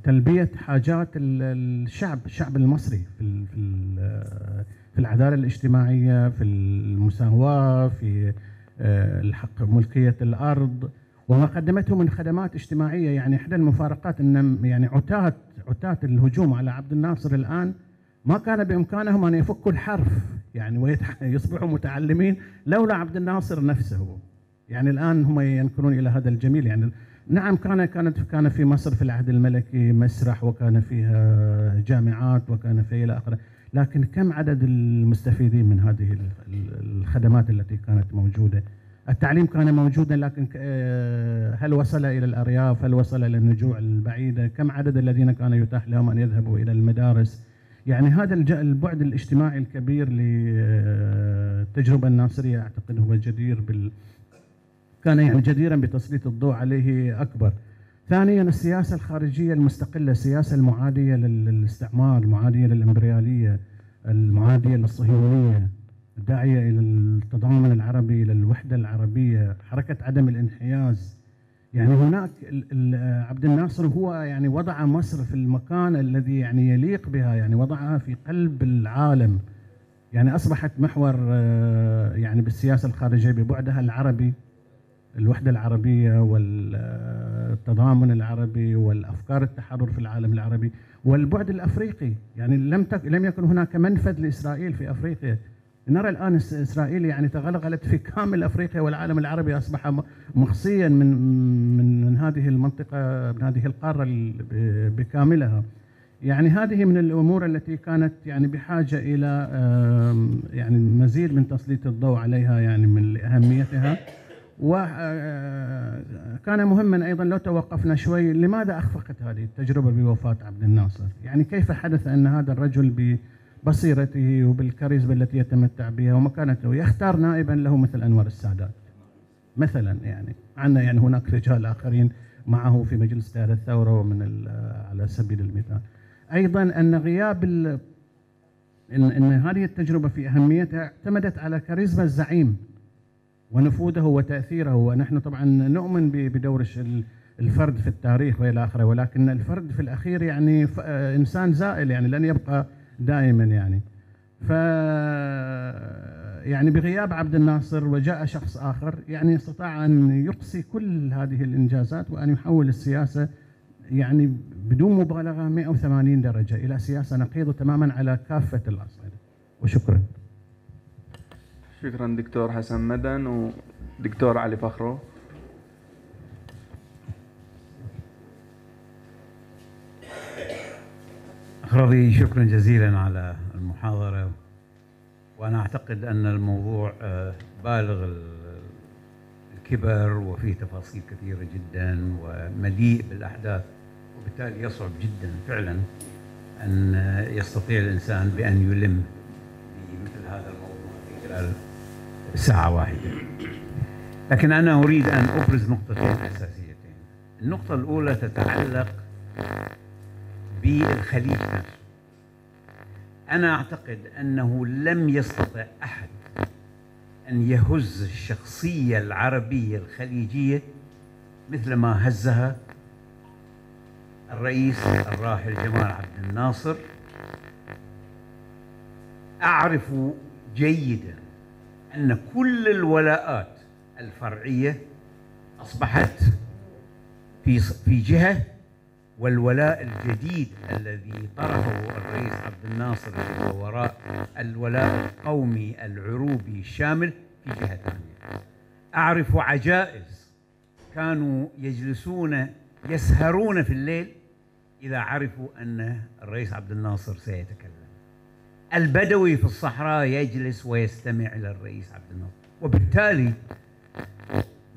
تلبية حاجات ال- الشعب الشعب المصري في في ال- في العدالة الاجتماعية في المساواة في آه، الحق ملكية الأرض وما قدمته من خدمات اجتماعية. يعني إحدى المفارقات أن يعني عتاة عتاة الهجوم على عبد الناصر الآن ما كان بإمكانهم أن يفكوا الحرف يعني ويصبحوا متعلمين لولا عبد الناصر نفسه. يعني الآن هم ينكرون إلى هذا الجميل. يعني نعم كان كانت كان في مصر في العهد الملكي مسرح وكان فيها جامعات وكان فيها إلى آخره. لكن كم عدد المستفيدين من هذه ال- ال- الخدمات التي كانت موجودة؟ التعليم كان موجودا لكن آه، هل وصل إلى الأرياف؟ هل وصل إلى النجوع البعيدة؟ كم عدد الذين كان يتاح لهم أن يذهبوا إلى المدارس؟ يعني هذا البعد الاجتماعي الكبير للتجربة الناصرية أعتقد هو جدير بال كان يعني جديرا بتسليط الضوء عليه أكبر. ثانيا السياسة الخارجية المستقلة السياسة المعادية لل- للاستعمار المعادية للإمبريالية المعادية للصهيونية الداعية إلى التضامن العربي إلى الوحدة العربية حركة عدم الانحياز. يعني هناك عبد الناصر هو يعني وضع مصر في المكان الذي يعني يليق بها يعني وضعها في قلب العالم. يعني أصبحت محور آه، يعني بالسياسة الخارجية ببعدها العربي. الوحدة العربية والتضامن العربي والأفكار التحرر في العالم العربي والبعد الأفريقي. يعني لم تك لم يكن هناك منفذ لإسرائيل في أفريقيا. نرى الآن إس- إسرائيل يعني تغلغلت في كامل أفريقيا والعالم العربي أصبح مخصيا من من من هذه المنطقة من هذه القارة بكاملها. يعني هذه من الأمور التي كانت يعني بحاجة إلى آم، يعني مزيد من تسليط الضوء عليها يعني من أهميتها وكان مهما أيضا لو توقفنا شوي لماذا أخفقت هذه التجربة بوفاة عبد الناصر؟ يعني كيف حدث أن هذا الرجل ببصيرته وبالكاريزما التي يتمتع بها ومكانته يختار نائبا له مثل انور السادات؟ مثلا يعني عندنا يعني هناك رجال آخرين معه في مجلس قياده الثورة ومن ال- على سبيل المثال. أيضا أن غياب إن إن هذه التجربة في أهميتها اعتمدت على كاريزما الزعيم ونفوذه وتأثيره. ونحن طبعا نؤمن بدور الفرد في التاريخ وإلى آخره. ولكن الفرد في الأخير يعني آه، إنسان زائل يعني لن يبقى دائما يعني. ف يعني بغياب عبد الناصر وجاء شخص آخر يعني استطاع أن يقصي كل هذه الإنجازات وأن يحول السياسة يعني بدون مبالغة 180 درجة إلى سياسة نقيضة تماما على كافة الاصعده وشكرا. شكرا دكتور حسن مدن ودكتور علي فخرو. أخربي شكرا جزيلا على المحاضرة. وأنا أعتقد أن الموضوع آه، بالغ ال- الكبر وفيه تفاصيل كثيرة جدا ومليء بالأحداث وبالتالي يصعب جدا فعلا أن آه، يستطيع الإنسان بأن يلم بمثل هذا الموضوع في خلال ساعة واحدة. لكن أنا أريد أن أبرز نقطتين أساسيتين النقطة الأولى تتعلق بالخليج نفسه. أنا أعتقد أنه لم يستطع أحد أن يهز الشخصية العربية الخليجية مثل ما هزها الرئيس الراحل جمال عبد الناصر. أعرف جيدا أن كل الولاءات الفرعية أصبحت في في جهة والولاء الجديد الذي طرحه الرئيس عبد الناصر وراء الولاء القومي العروبي الشامل في جهة ثانية. أعرف عجائز كانوا يجلسون يسهرون في الليل إذا عرفوا أن الرئيس عبد الناصر سيتكلم. البدوي في الصحراء يجلس ويستمع إلى الرئيس عبد الناصر. وبالتالي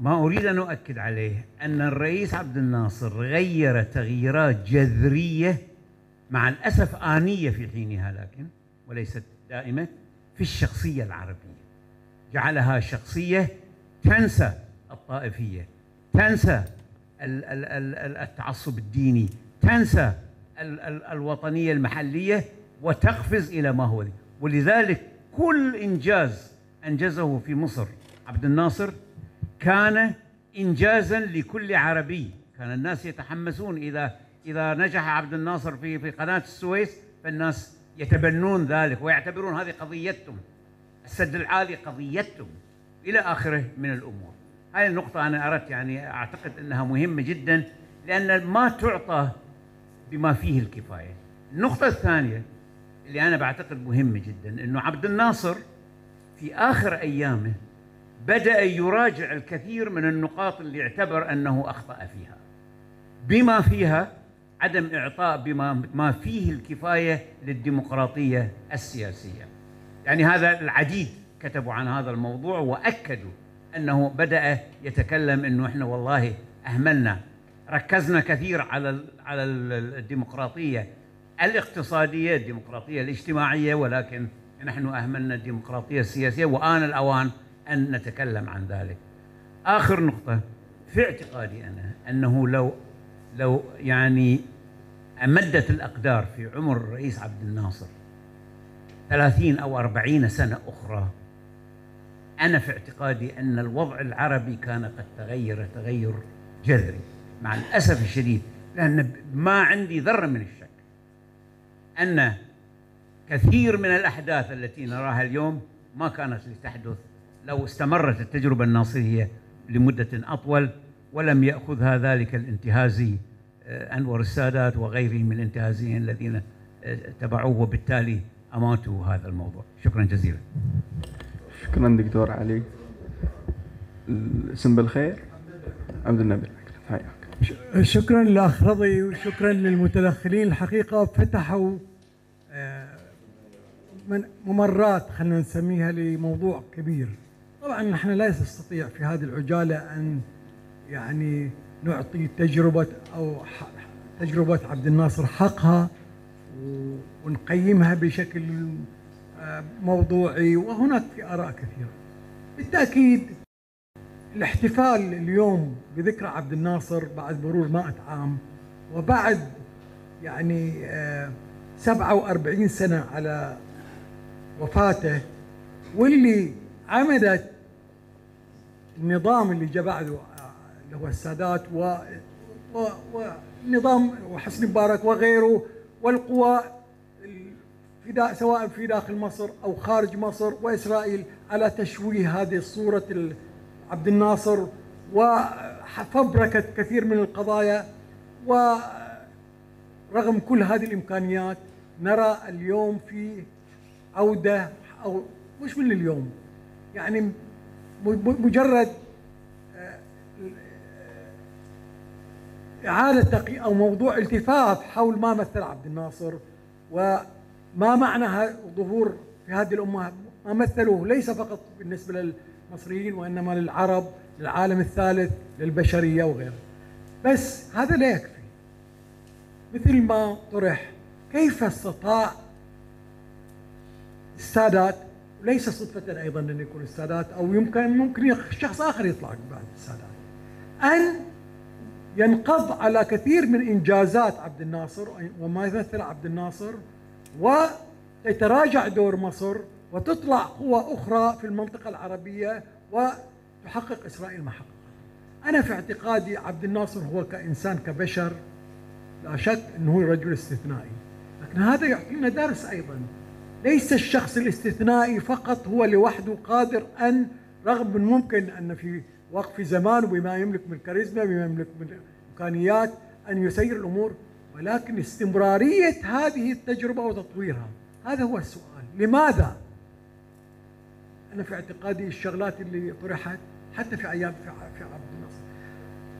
ما أريد أن أؤكد عليه أن الرئيس عبد الناصر غير تغييرات جذرية مع الأسف آنية في حينها لكن وليست دائمة في الشخصية العربية. جعلها شخصية تنسى الطائفية تنسى ال- ال- ال- التعصب الديني تنسى ال- ال- الوطنية المحلية وتقفز إلى ما هو. ولذلك كل إنجاز أنجزه في مصر عبد الناصر كان إنجازا لكل عربي. كان الناس يتحمسون. إذا إذا نجح عبد الناصر في في قناة السويس فالناس يتبنون ذلك ويعتبرون هذه قضيتهم السد العالي قضيتهم إلى آخره من الأمور. هذه النقطة أنا أردت يعني أعتقد أنها مهمة جدا لأن ما تعطى بما فيه الكفاية. النقطة الثانية اللي أنا بعتقد مهمة جدا أنه عبد الناصر في آخر أيامه بدأ يراجع الكثير من النقاط اللي اعتبر أنه أخطأ فيها. بما فيها عدم إعطاء بما ما فيه الكفاية للديمقراطية السياسية. يعني هذا العديد كتبوا عن هذا الموضوع وأكدوا أنه بدأ يتكلم أنه إحنا والله أهملنا ركزنا كثير على على ال- الديمقراطية الاقتصادية الديمقراطية الاجتماعية ولكن نحن أهملنا الديمقراطية السياسية وآن الأوان أن نتكلم عن ذلك. آخر نقطة في اعتقادي أنا أنه لو لو يعني أمدت الأقدار في عمر الرئيس عبد الناصر ثلاثين أو أربعين سنة أخرى أنا في اعتقادي أن الوضع العربي كان قد تغير تغير جذري. مع الأسف الشديد لأن ما عندي ذرة من الشك أن كثير من الأحداث التي نراها اليوم ما كانت لتحدث لو استمرت التجربة الناصرية لمدة أطول ولم يأخذها ذلك الانتهازي آه، أنور السادات وغيره من الانتهازيين الذين آه، تبعوه وبالتالي أماتوا هذا الموضوع. شكرا جزيلا. شكرا دكتور علي. الاسم بالخير؟ عبد النبي. حياك شكرا للاخ رضي وشكرا للمتدخلين. الحقيقة فتحوا آه، ممرات خلينا نسميها لموضوع كبير. طبعا نحن لا نستطيع في هذه العجالة أن يعني نعطي تجربة أو ح- تجربة عبد الناصر حقها ونقيمها بشكل آه، موضوعي. وهناك في آراء كثيرة. بالتأكيد الاحتفال اليوم بذكرى عبد الناصر بعد مرور 100 عام وبعد يعني آه، 47 سنة على وفاته واللي عمدت النظام اللي جاء بعده آه، اللي هو السادات و ونظام وحسني مبارك وغيره والقوى في سواء في داخل مصر أو خارج مصر وإسرائيل على تشويه هذه الصورة ال- عبد الناصر وفبركت كثير من القضايا ورغم كل هذه الإمكانيات نرى اليوم في عودة أو مش من اليوم يعني مجرد إعادة تقي أو موضوع التفاف حول ما مثل عبد الناصر وما معنى ظهور في هذه الأمة ما مثلوه ليس فقط بالنسبة للمصريين وإنما للعرب للعالم الثالث للبشرية وغيره. بس هذا لا يكفي. مثل ما طرح كيف استطاع السادات وليس صدفة أيضا أن يكون السادات أو يمكن ممكن شخص آخر يطلع بعد السادات أن ينقض على كثير من إنجازات عبد الناصر وما يمثل عبد الناصر ويتراجع دور مصر وتطلع قوى أخرى في المنطقة العربية وتحقق إسرائيل ما حققها. أنا في اعتقادي عبد الناصر هو كإنسان كبشر لا شك هو رجل استثنائي، لكن هذا يعطينا درس أيضا. ليس الشخص الاستثنائي فقط هو لوحده قادر أن رغم من ممكن أن في وقت في زمانه بما يملك من كاريزما بما يملك من إمكانيات أن يسير الأمور ولكن استمرارية هذه التجربة وتطويرها هذا هو السؤال لماذا؟ أنا في اعتقادي الشغلات اللي طرحت حتى في أيام في عبد الناصر.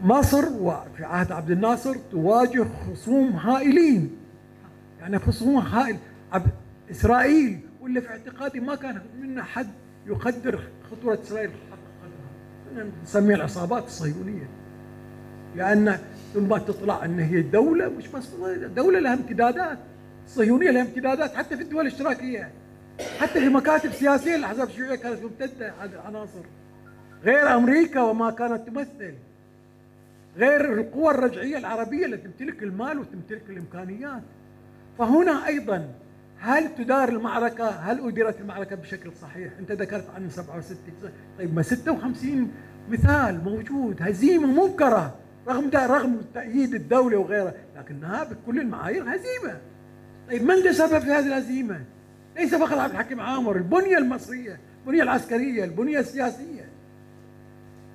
مصر وفي عهد عبد الناصر تواجه خصوم هائلين. يعني خصوم هائل. عبد إسرائيل واللي في اعتقادي ما كان منا حد يقدر حق قدرها نسميها العصابات الصهيونية. لأن ثم تطلع أن هي دولة مش بس دولة لها امتدادات. الصهيونية لها امتدادات حتى في الدول الاشتراكية. حتى في مكاتب سياسية الأحزاب الشيوعية كانت ممتدة هذه العناصر غير أمريكا وما كانت تمثل. غير القوى الرجعية العربية التي تمتلك المال وتمتلك الإمكانيات. فهنا أيضا هل تدار المعركة؟ هل أديرت المعركة بشكل صحيح؟ أنت ذكرت عن 67 طيب ما 56 مثال موجود هزيمة منكرة رغم ده رغم تأييد الدولة وغيرها لكنها بكل المعايير هزيمة. طيب من تسبب في هذه الهزيمة؟ ليس فقط عبد الحكيم عامر البنية المصرية البنية العسكرية البنية السياسية.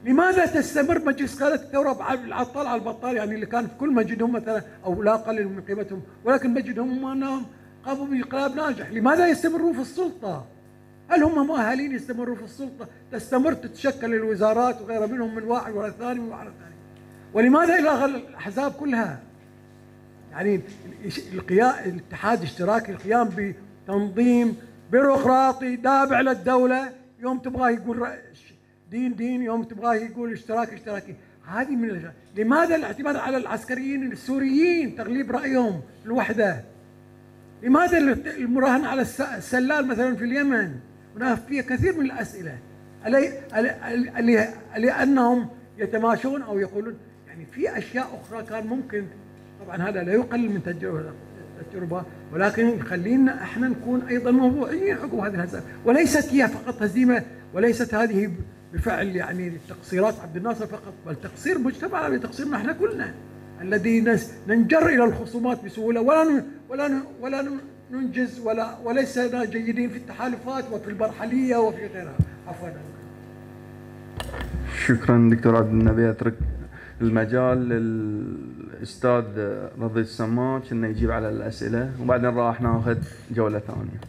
لماذا تستمر مجلس قادة الثورة العطال على البطال؟ يعني اللي كان في كل مجدهم مثلا أو لا قلل من قيمتهم ولكن مجدهم أنهم قاموا بإنقلاب ناجح. لماذا يستمرون في السلطة؟ هل هم مؤهلين يستمروا في السلطة؟ تستمر تتشكل الوزارات وغيرها منهم من واحد ولا ثاني من واحد ثاني. ولماذا إلغى الأحزاب كلها؟ يعني القيام الاتحاد الاشتراكي القيام بتنظيم بيروقراطي تابع للدولة. يوم تبغاه يقول دين دين يوم تبغاه يقول اشتراك اشتراكي. هذه من الأشياء. لماذا الاعتماد على العسكريين السوريين؟ تغليب رأيهم الوحدة. لماذا المراهنه على السلال مثلا في اليمن؟ هناك فيها كثير من الأسئلة. ألي لأنهم يتماشون أو يقولون. يعني في أشياء أخرى كان ممكن. طبعا هذا لا يقلل من تجربة. التجربه ولكن يخلينا إحنا نكون أيضا موضوعيين عقب هذه الهزائم. وليست هي فقط هزيمة وليست هذه بفعل يعني تقصيرات عبد الناصر فقط بل تقصير مجتمعنا تقصيرنا إحنا كلنا الذي ننجر إلى الخصومات بسهولة. ولا ولا ولا ننجز ولا وليس جيدين في التحالفات وفي البرحلية وفي غيرها. عفوا. شكرا دكتور عبد النبي أترك المجال للأستاذ رضي السماك انه يجيب على الأسئلة وبعدين راح ناخذ جولة ثانية.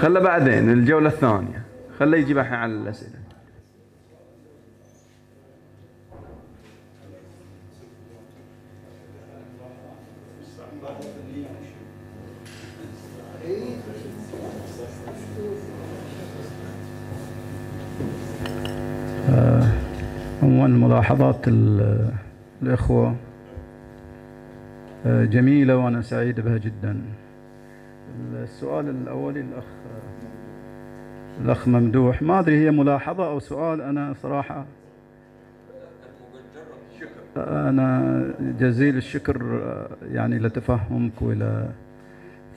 خله بعدين الجولة الثانية. خله يجيب الحين على الأسئلة. عموما ملاحظات الإخوة. جميلة وأنا سعيد بها جدا. السؤال الأولي الأخ الأخ ممدوح. ما أدري هي ملاحظة أو سؤال أنا صراحة أنا جزيل الشكر يعني لتفهمك وإلى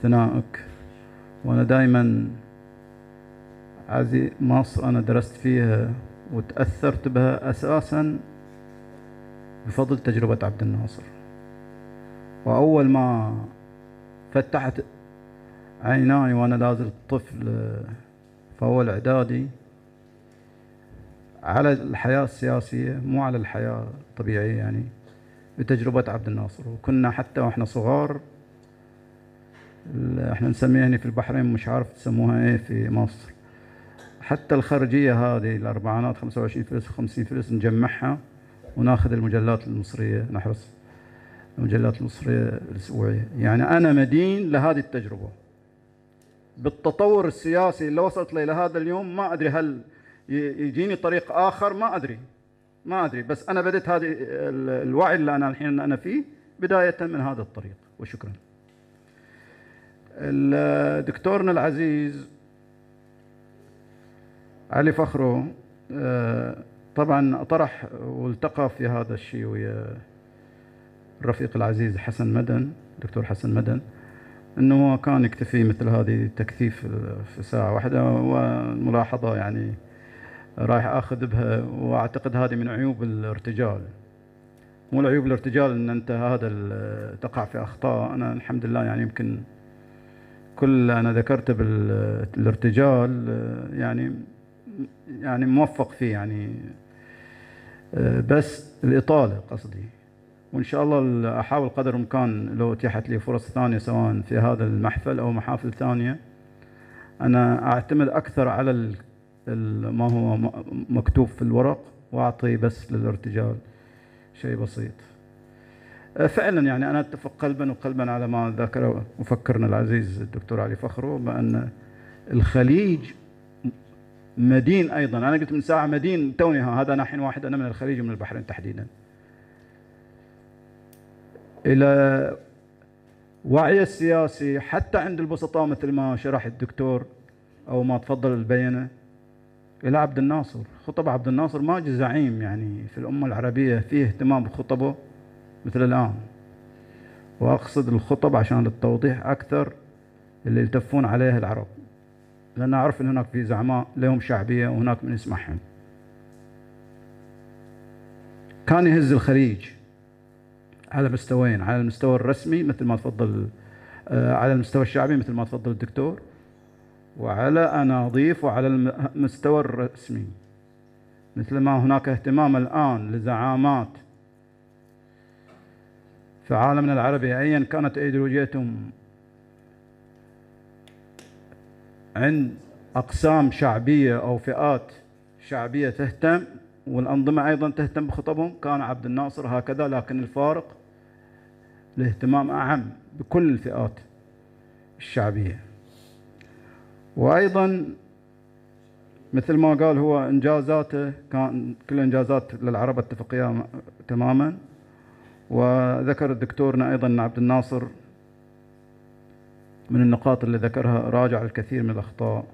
ثنائك وأنا دائما عزي مصر أنا درست فيها وتأثرت بها أساسا بفضل تجربة عبد الناصر. وأول ما فتحت عيناي وأنا لازل طفل في أول إعدادي على الحياة السياسية مو على الحياة الطبيعية يعني بتجربة عبد الناصر. وكنا حتى وإحنا صغار إحنا نسميها في البحرين مش عارف تسموها إيه في مصر. حتى الخارجية هذه الأربعينات 25 فلس و50 فلس نجمعها وناخذ المجلات المصرية نحرص المجلات المصرية الأسبوعية. يعني أنا مدين لهذه التجربة. بالتطور السياسي اللي وصلت لي لهذا اليوم ما أدري هل يجيني طريق آخر؟ ما أدري. ما أدري. بس أنا بديت هذه الوعي اللي أنا الحين أنا فيه بداية من هذا الطريق. وشكرا. دكتورنا العزيز علي فخرو طبعا طرح والتقى في هذا الشيء ويا الرفيق العزيز حسن مدن دكتور حسن مدن إنه كان يكتفي مثل هذه التكثيف في ساعه واحدة والملاحظة يعني رايح آخذ بها وأعتقد هذه من عيوب الارتجال. مو العيوب الارتجال إن أنت هذا تقع في أخطاء. أنا الحمد لله يعني يمكن كل أنا ذكرته بالارتجال يعني يعني موفق فيه يعني. آه، بس الإطالة قصدي. وإن شاء الله أحاول قدر الإمكان لو اتيحت لي فرص ثانية سواء في هذا المحفل أو محافل ثانية. أنا أعتمد أكثر على ما هو مكتوب في الورق وأعطي بس للارتجال شيء بسيط. آه، فعلا يعني أنا أتفق قلبا وقلبا على ما ذكر مفكرنا العزيز الدكتور علي فخرو بأن الخليج مدين أيضا. أنا قلت من ساعة مدين توني هذا أنا حين واحد أنا من الخليج ومن البحرين تحديدا. إلى وعي السياسي حتى عند البسطاء مثل ما شرح الدكتور أو ما تفضل البينه إلى عبد الناصر. خطب عبد الناصر ما زعيم يعني في الأمة العربية فيه اهتمام بخطبه مثل الآن. وأقصد الخطب عشان التوضيح أكثر اللي يلتفون عليه العرب. لأن أعرف إن هناك في زعماء لهم شعبية وهناك من يسمعهم. كان يهز الخليج على مستويين على المستوى الرسمي مثل ما تفضل آه، على المستوى الشعبي مثل ما تفضل الدكتور وعلى أنا أضيف وعلى الم- المستوى الرسمي. مثل ما هناك اهتمام الآن لزعامات في عالمنا العربي أيا كانت أيديولوجيتهم عند أقسام شعبية أو فئات شعبية تهتم والأنظمة أيضا تهتم بخطبهم. كان عبد الناصر هكذا لكن الفارق الاهتمام أعم بكل الفئات الشعبية. وأيضا مثل ما قال هو إنجازاته كان كل إنجازات للعرب اتفق إياها تماما. وذكر الدكتورنا أيضا عبد الناصر من النقاط اللي ذكرها راجع الكثير من الأخطاء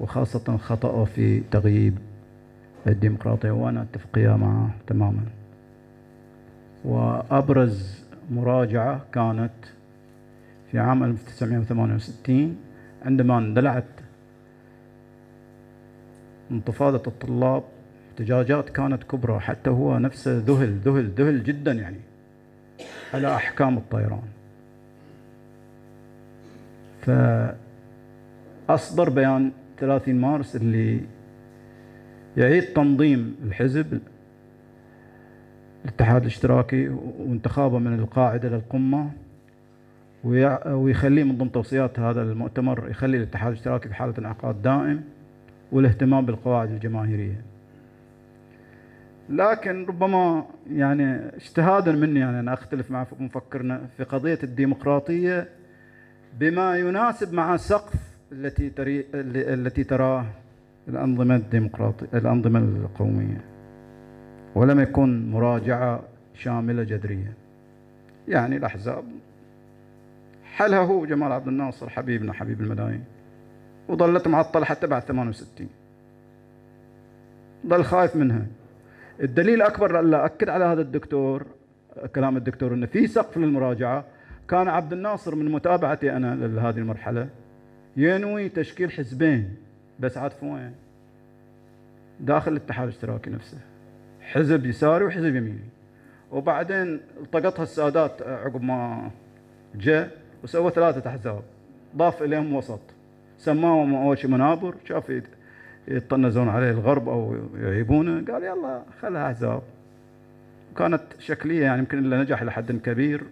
وخاصة خطأه في تغييب الديمقراطية وأنا أتفق إياه معه تماما. وأبرز مراجعة كانت في عام 1968 عندما اندلعت انتفاضة الطلاب احتجاجات كانت كبرى حتى هو نفسه ذهل ذهل ذهل جدا يعني على أحكام الطيران. فأصدر بيان 30 مارس اللي يعيد تنظيم الحزب الاتحاد الاشتراكي وانتخابه من القاعدة للقمة ويخليه من ضمن توصيات هذا المؤتمر يخلي الاتحاد الاشتراكي في حالة انعقاد دائم والاهتمام بالقواعد الجماهيرية. لكن ربما يعني اجتهادا مني يعني أنا أختلف مع مفكرنا في قضية الديمقراطية بما يناسب مع سقف التي تري التي تراه الأنظمة الديمقراطية الأنظمة القومية. ولم يكن مراجعة شاملة جذرية. يعني الأحزاب حلها هو جمال عبد الناصر حبيبنا حبيب الملايين؟ وظلت معطلة حتى بعد 68 ظل خايف منها. الدليل الأكبر اللي أكد على هذا الدكتور كلام الدكتور أنه في سقف للمراجعة. كان عبد الناصر من متابعتي أنا لهذه المرحلة. ينوي تشكيل حزبين بس عاد وين؟ داخل الاتحاد الاشتراكي نفسه. حزب يساري وحزب يميني. وبعدين التقطها السادات عقب ما جاء وسوى ثلاثة أحزاب. ضاف إليهم وسط. سماهم أول شيء منابر شاف يطنزون عليه الغرب أو يعيبونه. قال يلا خلها أحزاب. كانت شكلية يعني يمكن إلا نجح إلى حد كبير.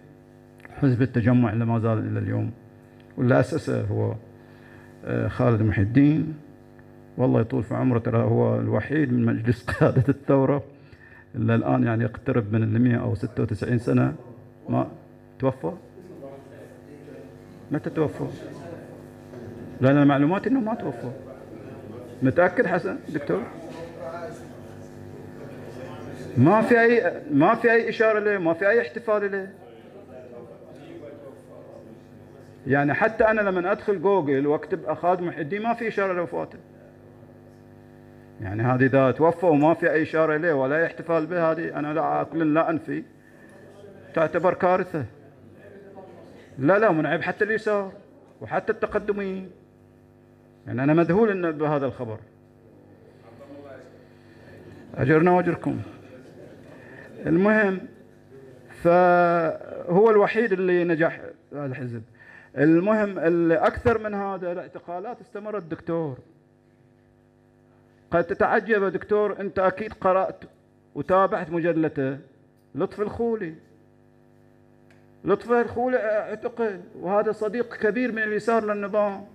حزب التجمع اللي ما زال إلى اليوم. واللي أسسه هو آه، خالد محي الدين. والله يطول في عمره ترى هو الوحيد من مجلس <laughs> قيادة الثورة. اللي الآن يعني يقترب من المئة أو 96 سنة. ما توفى؟ متى توفى؟ لا معلوماتي إنه ما توفى. متأكد حسن دكتور؟ ما في أي ما في أي إشارة له ما في أي احتفال له. يعني حتى أنا لما أدخل جوجل وأكتب خالد محي الدين ما في إشارة لوفاته يعني هذه إذا توفى وما في أي إشارة له ولا احتفال به هذه أنا لا كل لا أنفي. تعتبر كارثة. لا لا منعب حتى اليسار وحتى التقدميين يعني أنا مذهول إن بهذا الخبر. أجرنا وأجركم. المهم فهو الوحيد اللي نجح الحزب. المهم أكثر من هذا الاعتقالات استمرت دكتور قد تتعجب دكتور أنت أكيد قرأت وتابعت مجلته. لطفي الخولي. لطفي الخولي اعتقل وهذا صديق كبير من اليسار للنظام.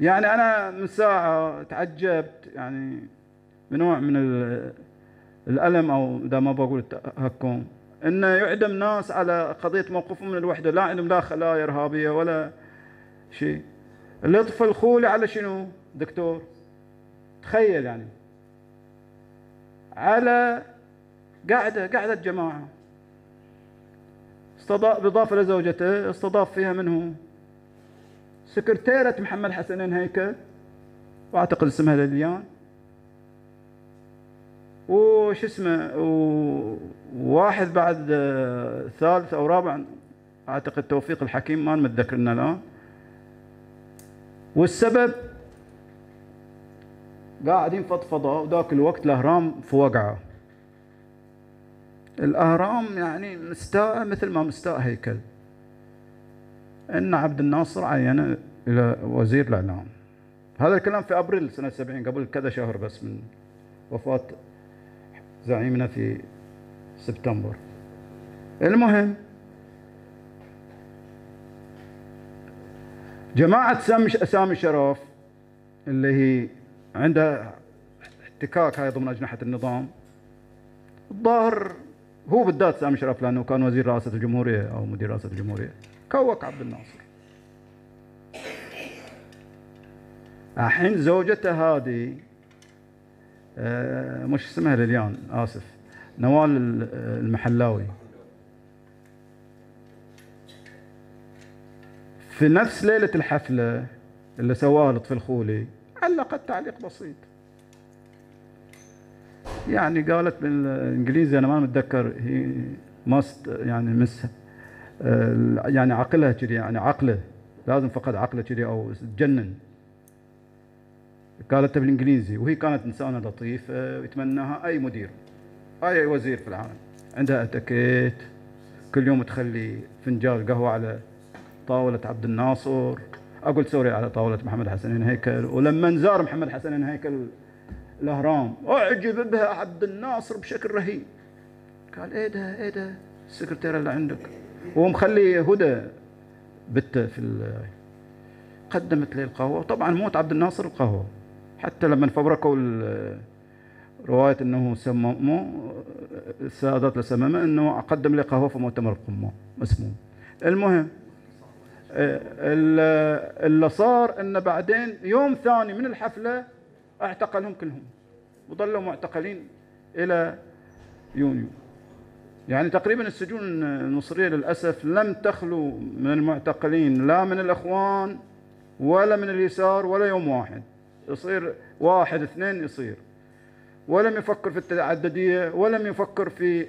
يعني أنا من ساعة تعجبت يعني بنوع من ال- الألم أو إذا ما بقول التهكم. انه يعدم ناس على قضية موقفهم من الوحده لا عندهم لا خلايا إرهابية ولا شيء. لطف الخولي على شنو؟ دكتور تخيل يعني. على قاعدة قاعدة جماعة. استضاف بالاضافه لزوجته استضاف فيها منه سكرتيرة محمد حسنين هيكل وأعتقد اسمها ليليان. وش اسمه وواحد بعد آه، ثالث أو رابع أعتقد توفيق الحكيم ما متذكرنا الآن. والسبب قاعدين فضفضه وذاك الوقت الأهرام في وقعه. الأهرام يعني مستاء مثل ما مستاء هيكل. إن عبد الناصر عينه إلى وزير الإعلام. هذا الكلام في أبريل سنة 70 قبل كذا شهر بس من وفاة زعيمنا في سبتمبر. المهم جماعة سامي شرف اللي هي عندها احتكاك هاي ضمن أجنحة النظام الظاهر هو بالذات سامي شرف لأنه كان وزير رئاسة الجمهورية أو مدير رئاسة الجمهورية. كوك عبد الناصر. الحين زوجته هذه مش اسمها ليليان آسف. نوال ال- المحلاوي. في نفس ليلة الحفلة اللي سواها لطفي الخولي علقت تعليق بسيط. يعني قالت بالإنجليزي أنا ما متذكر she must يعني must آه، يعني عقلها كذي يعني عقله لازم فقد عقله كذي أو تجنن قالتها بالإنجليزي وهي كانت إنسانة لطيفة ويتمناها أي مدير أي وزير في العالم. عندها اتيكيت كل يوم تخلي فنجان قهوة على طاولة عبد الناصر. أقول sorry على طاولة محمد حسنين هيكل ولما زار محمد حسنين هيكل الأهرام أعجب بها عبد الناصر بشكل رهيب. قال إيه ده إيه ده السكرتيره اللي عندك؟ هو مخلي هدى بته في قدمت لي القهوة. طبعا موت عبد الناصر القهوة. حتى لما فبركوا رواية أنه سمموا السادات لسممه أنه قدم لي قهوة في مؤتمر القمة. مسموم. المهم آه، ال- اللي صار أنه بعدين يوم ثاني من الحفلة اعتقلهم كلهم. وظلوا معتقلين إلى يونيو. يعني تقريبا السجون المصرية للأسف لم تخلو من المعتقلين لا من الأخوان ولا من اليسار ولا يوم واحد. يصير واحد اثنين يصير. ولم يفكر في التعددية ولم يفكر في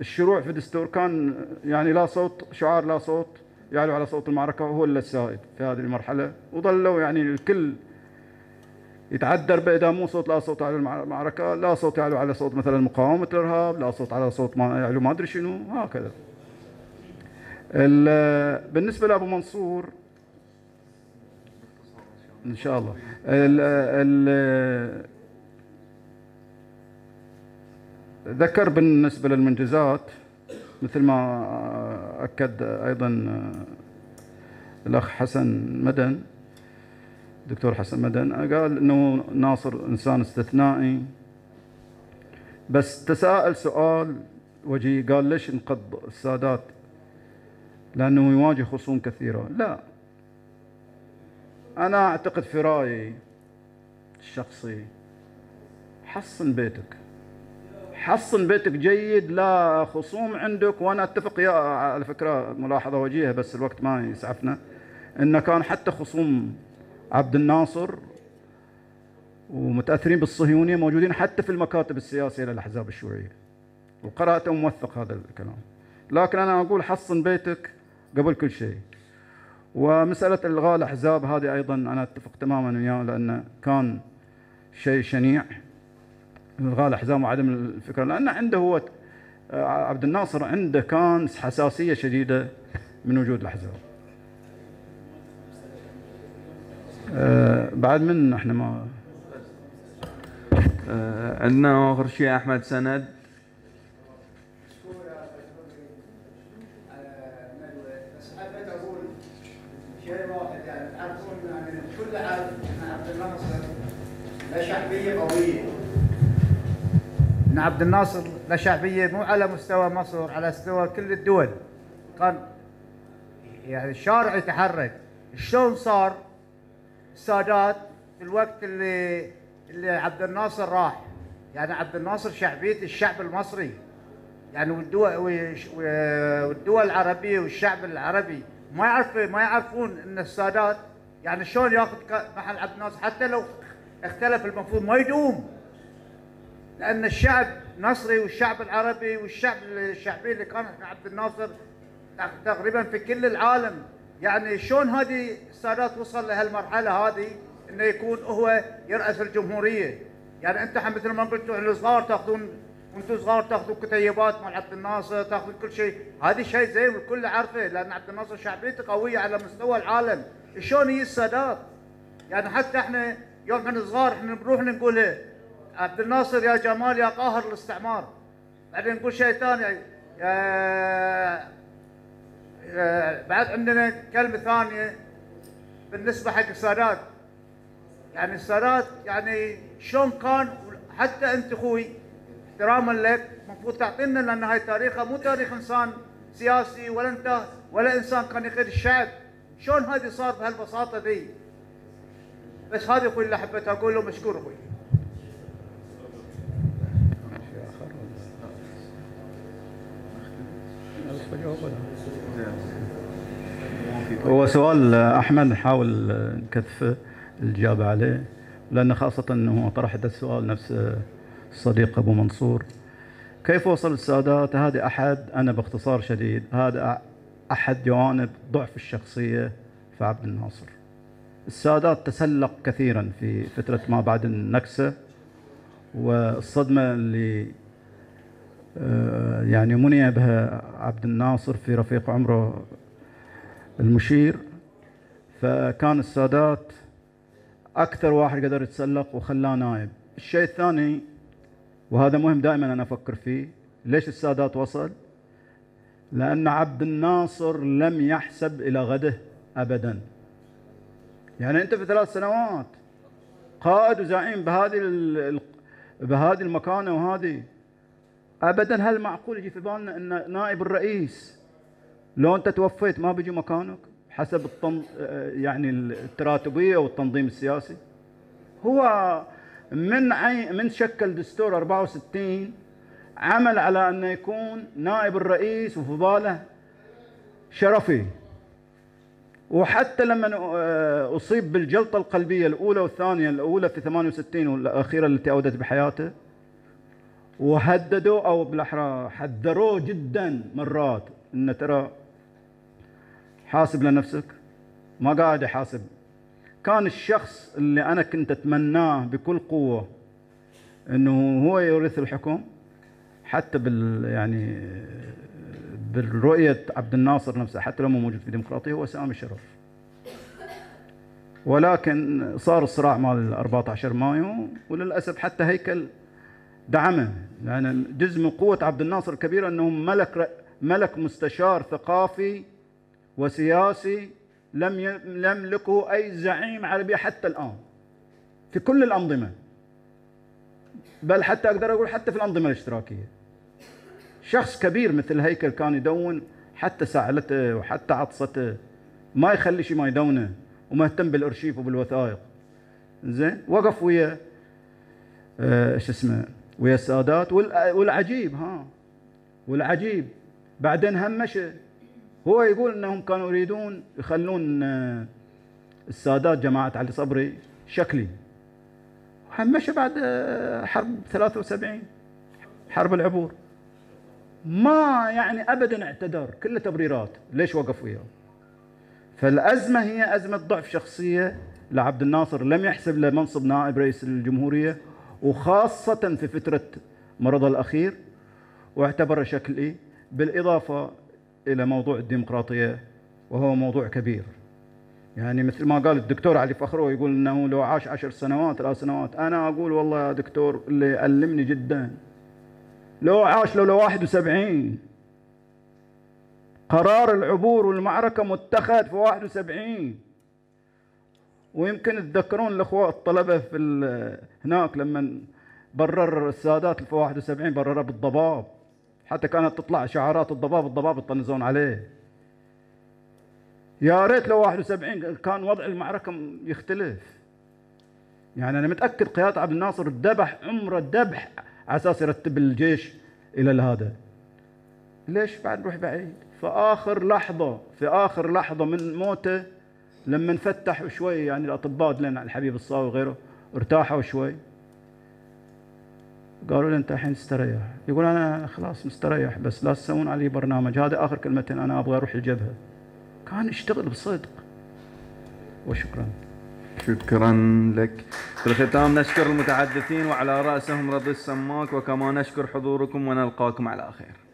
الشروع في دستور كان يعني لا صوت شعار لا صوت يعلو على صوت المعركة هو اللي السائد في هذه المرحلة. وظلوا يعني الكل يتعذر بإذا مو صوت لا صوت على المع- المعركة لا صوت يعلو على صوت مثلا مقاومة الإرهاب لا صوت على صوت ما يعلو ما أدري شنو هكذا. ال- بالنسبة لأبو منصور إن شاء الله. ال ال ذكر بالنسبة للمنجزات مثل ما أكد أيضا الأخ حسن مدن دكتور حسن مدن قال أنه ناصر إنسان استثنائي. بس تساءل سؤال وجيه قال ليش انقض السادات؟ لأنه يواجه خصوم كثيرة. لا. أنا أعتقد في رأيي الشخصي حصن بيتك. حصن بيتك جيد لا خصوم عندك. وأنا أتفق يا على فكرة ملاحظة وجيهة بس الوقت ما يسعفنا. إن كان حتى خصوم عبد الناصر ومتأثرين بالصهيونية موجودين حتى في المكاتب السياسية للأحزاب الشيوعية. وقراته موثق هذا الكلام. لكن أنا أقول حصن بيتك قبل كل شيء. ومسألة إلغاء الأحزاب هذه أيضا أنا أتفق تماما وياه لأن كان شيء شنيع إلغاء الأحزاب وعدم الفكرة لأن عنده هو آه، عبد الناصر عنده كان حساسية شديدة من وجود الأحزاب. آه بعد من إحنا ما؟ آه، عندنا آخر شيء أحمد سند بس حبيت أقول شيء واحد يعني تعرفون يعني الكل عارف ان عبد الناصر له شعبيه قويه ان عبد الناصر له شعبية مو على مستوى مصر على مستوى كل الدول. كان يعني الشارع يتحرك. شلون صار؟ السادات في الوقت اللي اللي عبد الناصر راح. يعني عبد الناصر شعبية الشعب المصري. يعني والدول والدول العربية والشعب العربي ما يعرف ما يعرفون إن السادات يعني شلون ياخذ محل عبد الناصر؟ حتى لو اختلف المفروض ما يدوم. لأن الشعب نصري والشعب العربي والشعب الشعبي اللي كان عبد الناصر تق- تقريبا في كل العالم. يعني شلون هذه السادات وصل لهالمرحلة هذه إنه يكون هو يرأس الجمهورية؟ يعني أنت مثل ما قلتوا الصغار تأخذون وأنتم صغار تاخذوا كتيبات مال عبد الناصر تاخذوا كل شيء. هذه شيء زين والكل عارفه لأن عبد الناصر شعبيته قوية على مستوى العالم. شلون هي السادات؟ يعني حتى إحنا يوم إحنا صغار إحنا بنروح نقول إيه؟ عبد الناصر يا جمال يا قاهر الاستعمار. بعدين نقول شيء ثاني. بعد عندنا كلمة ثانية بالنسبة حق السادات. يعني السادات يعني شلون كان حتى أنت أخوي احتراما لك المفروض تعطينا لأن هاي تاريخه مو تاريخ إنسان سياسي ولا أنت ولا إنسان كان يقيد الشعب. شلون هذه صار بهالبساطة ذي؟ بس هذا أخوي اللي حبيت اقوله مشكور أخوي. هو سؤال أحمد نحاول نكثف الاجابه عليه لأن خاصة إنه طرح هذا السؤال نفس الصديق أبو منصور. كيف وصل السادات هذا أحد أنا باختصار شديد هذا أحد جوانب ضعف الشخصية في عبد الناصر. السادات تسلق كثيرا في فترة ما بعد النكسة والصدمة اللي يعني مني بها عبد الناصر في رفيق عمره المشير. فكان السادات أكثر واحد قدر يتسلق وخلاه نائب. الشيء الثاني وهذا مهم دائما أنا أفكر فيه ليش السادات وصل؟ لأن عبد الناصر لم يحسب إلى غده ابدا. يعني أنت في ثلاث سنوات قائد وزعيم بهذه بهذه المكانة وهذه. ابدا هل معقول يجي في بالنا إن نائب الرئيس لو أنت توفيت ما بيجي مكانك حسب التن... يعني التراتبية والتنظيم السياسي؟ هو من عي... من شكل دستور 64 عمل على انه يكون نائب الرئيس وفي باله شرفي. وحتى لما آه، أصيب بالجلطة القلبية الأولى والثانية الأولى في 68 والأخيرة التي أودت بحياته وهددوا أو بالأحرى حذروه جدا مرات. إن ترى حاسب لنفسك؟ ما قاعد يحاسب. كان الشخص اللي أنا كنت أتمناه بكل قوة إنه هو يورث الحكم حتى بال يعني بالرؤية عبد الناصر نفسه حتى لو مو موجود في ديمقراطية هو سامي شرف. ولكن صار الصراع مال 14 مايو وللأسف حتى هيكل دعمه. لأن جزء من قوة عبد الناصر الكبيره أنه ملك ملك مستشار ثقافي وسياسي لم يملكه أي زعيم عربي حتى الآن في كل الأنظمة. بل حتى أقدر أقول حتى في الأنظمة الاشتراكية. شخص كبير مثل هيكل كان يدون حتى سعلته وحتى عطسته. ما يخلي شيء ما يدونه ومهتم بالأرشيف وبالوثائق. زين وقف ويا آه، شو اسمه ويا السادات والع- والعجيب ها. والعجيب. بعدين همشه هو يقول إنهم كانوا يريدون يخلون آه، السادات جماعة علي صبري شكلي. همشه بعد آه، حرب 73 حرب العبور. ما يعني ابدا اعتذر كله تبريرات. ليش وقف وياه؟ فالأزمة هي أزمة ضعف شخصية لعبد الناصر. لم يحسب له منصب نائب رئيس الجمهورية. وخاصة في فترة مرضه الأخير واعتبره شكلي بالإضافة إلى موضوع الديمقراطية وهو موضوع كبير. يعني مثل ما قال الدكتور علي فخرو يقول إنه لو عاش عشر سنوات ثلاث سنوات. أنا أقول والله يا دكتور اللي يألمني جدا. لو عاش لو لو 71 قرار العبور والمعركة متخذ في 71 ويمكن تذكرون الأخوة الطلبة في هناك لما برر السادات في 71 بررها بالضباب. حتى كانت تطلع شعارات الضباب الضباب يطنزون عليه. يا ريت لو 71 كان وضع المعركة يختلف. يعني أنا متأكد قيادة عبد الناصر ذبح عمره ذبح على أساس يرتب الجيش إلى هذا ليش بعد نروح بعيد؟ في آخر لحظة في آخر لحظة من موته لما انفتح شوي يعني الأطباء لنا الحبيب الصاوي وغيره ارتاحوا شوي. قالوا له أنت الحين استريح يقول أنا خلاص مستريح بس لا تسوون علي برنامج. هذا آخر كلمتين أنا أبغى أروح الجبهة. كان يشتغل بصدق. وشكرا. شكرا لك. في الختام نشكر المتحدثين وعلى رأسهم رضي السماك وكما نشكر حضوركم ونلقاكم على خير.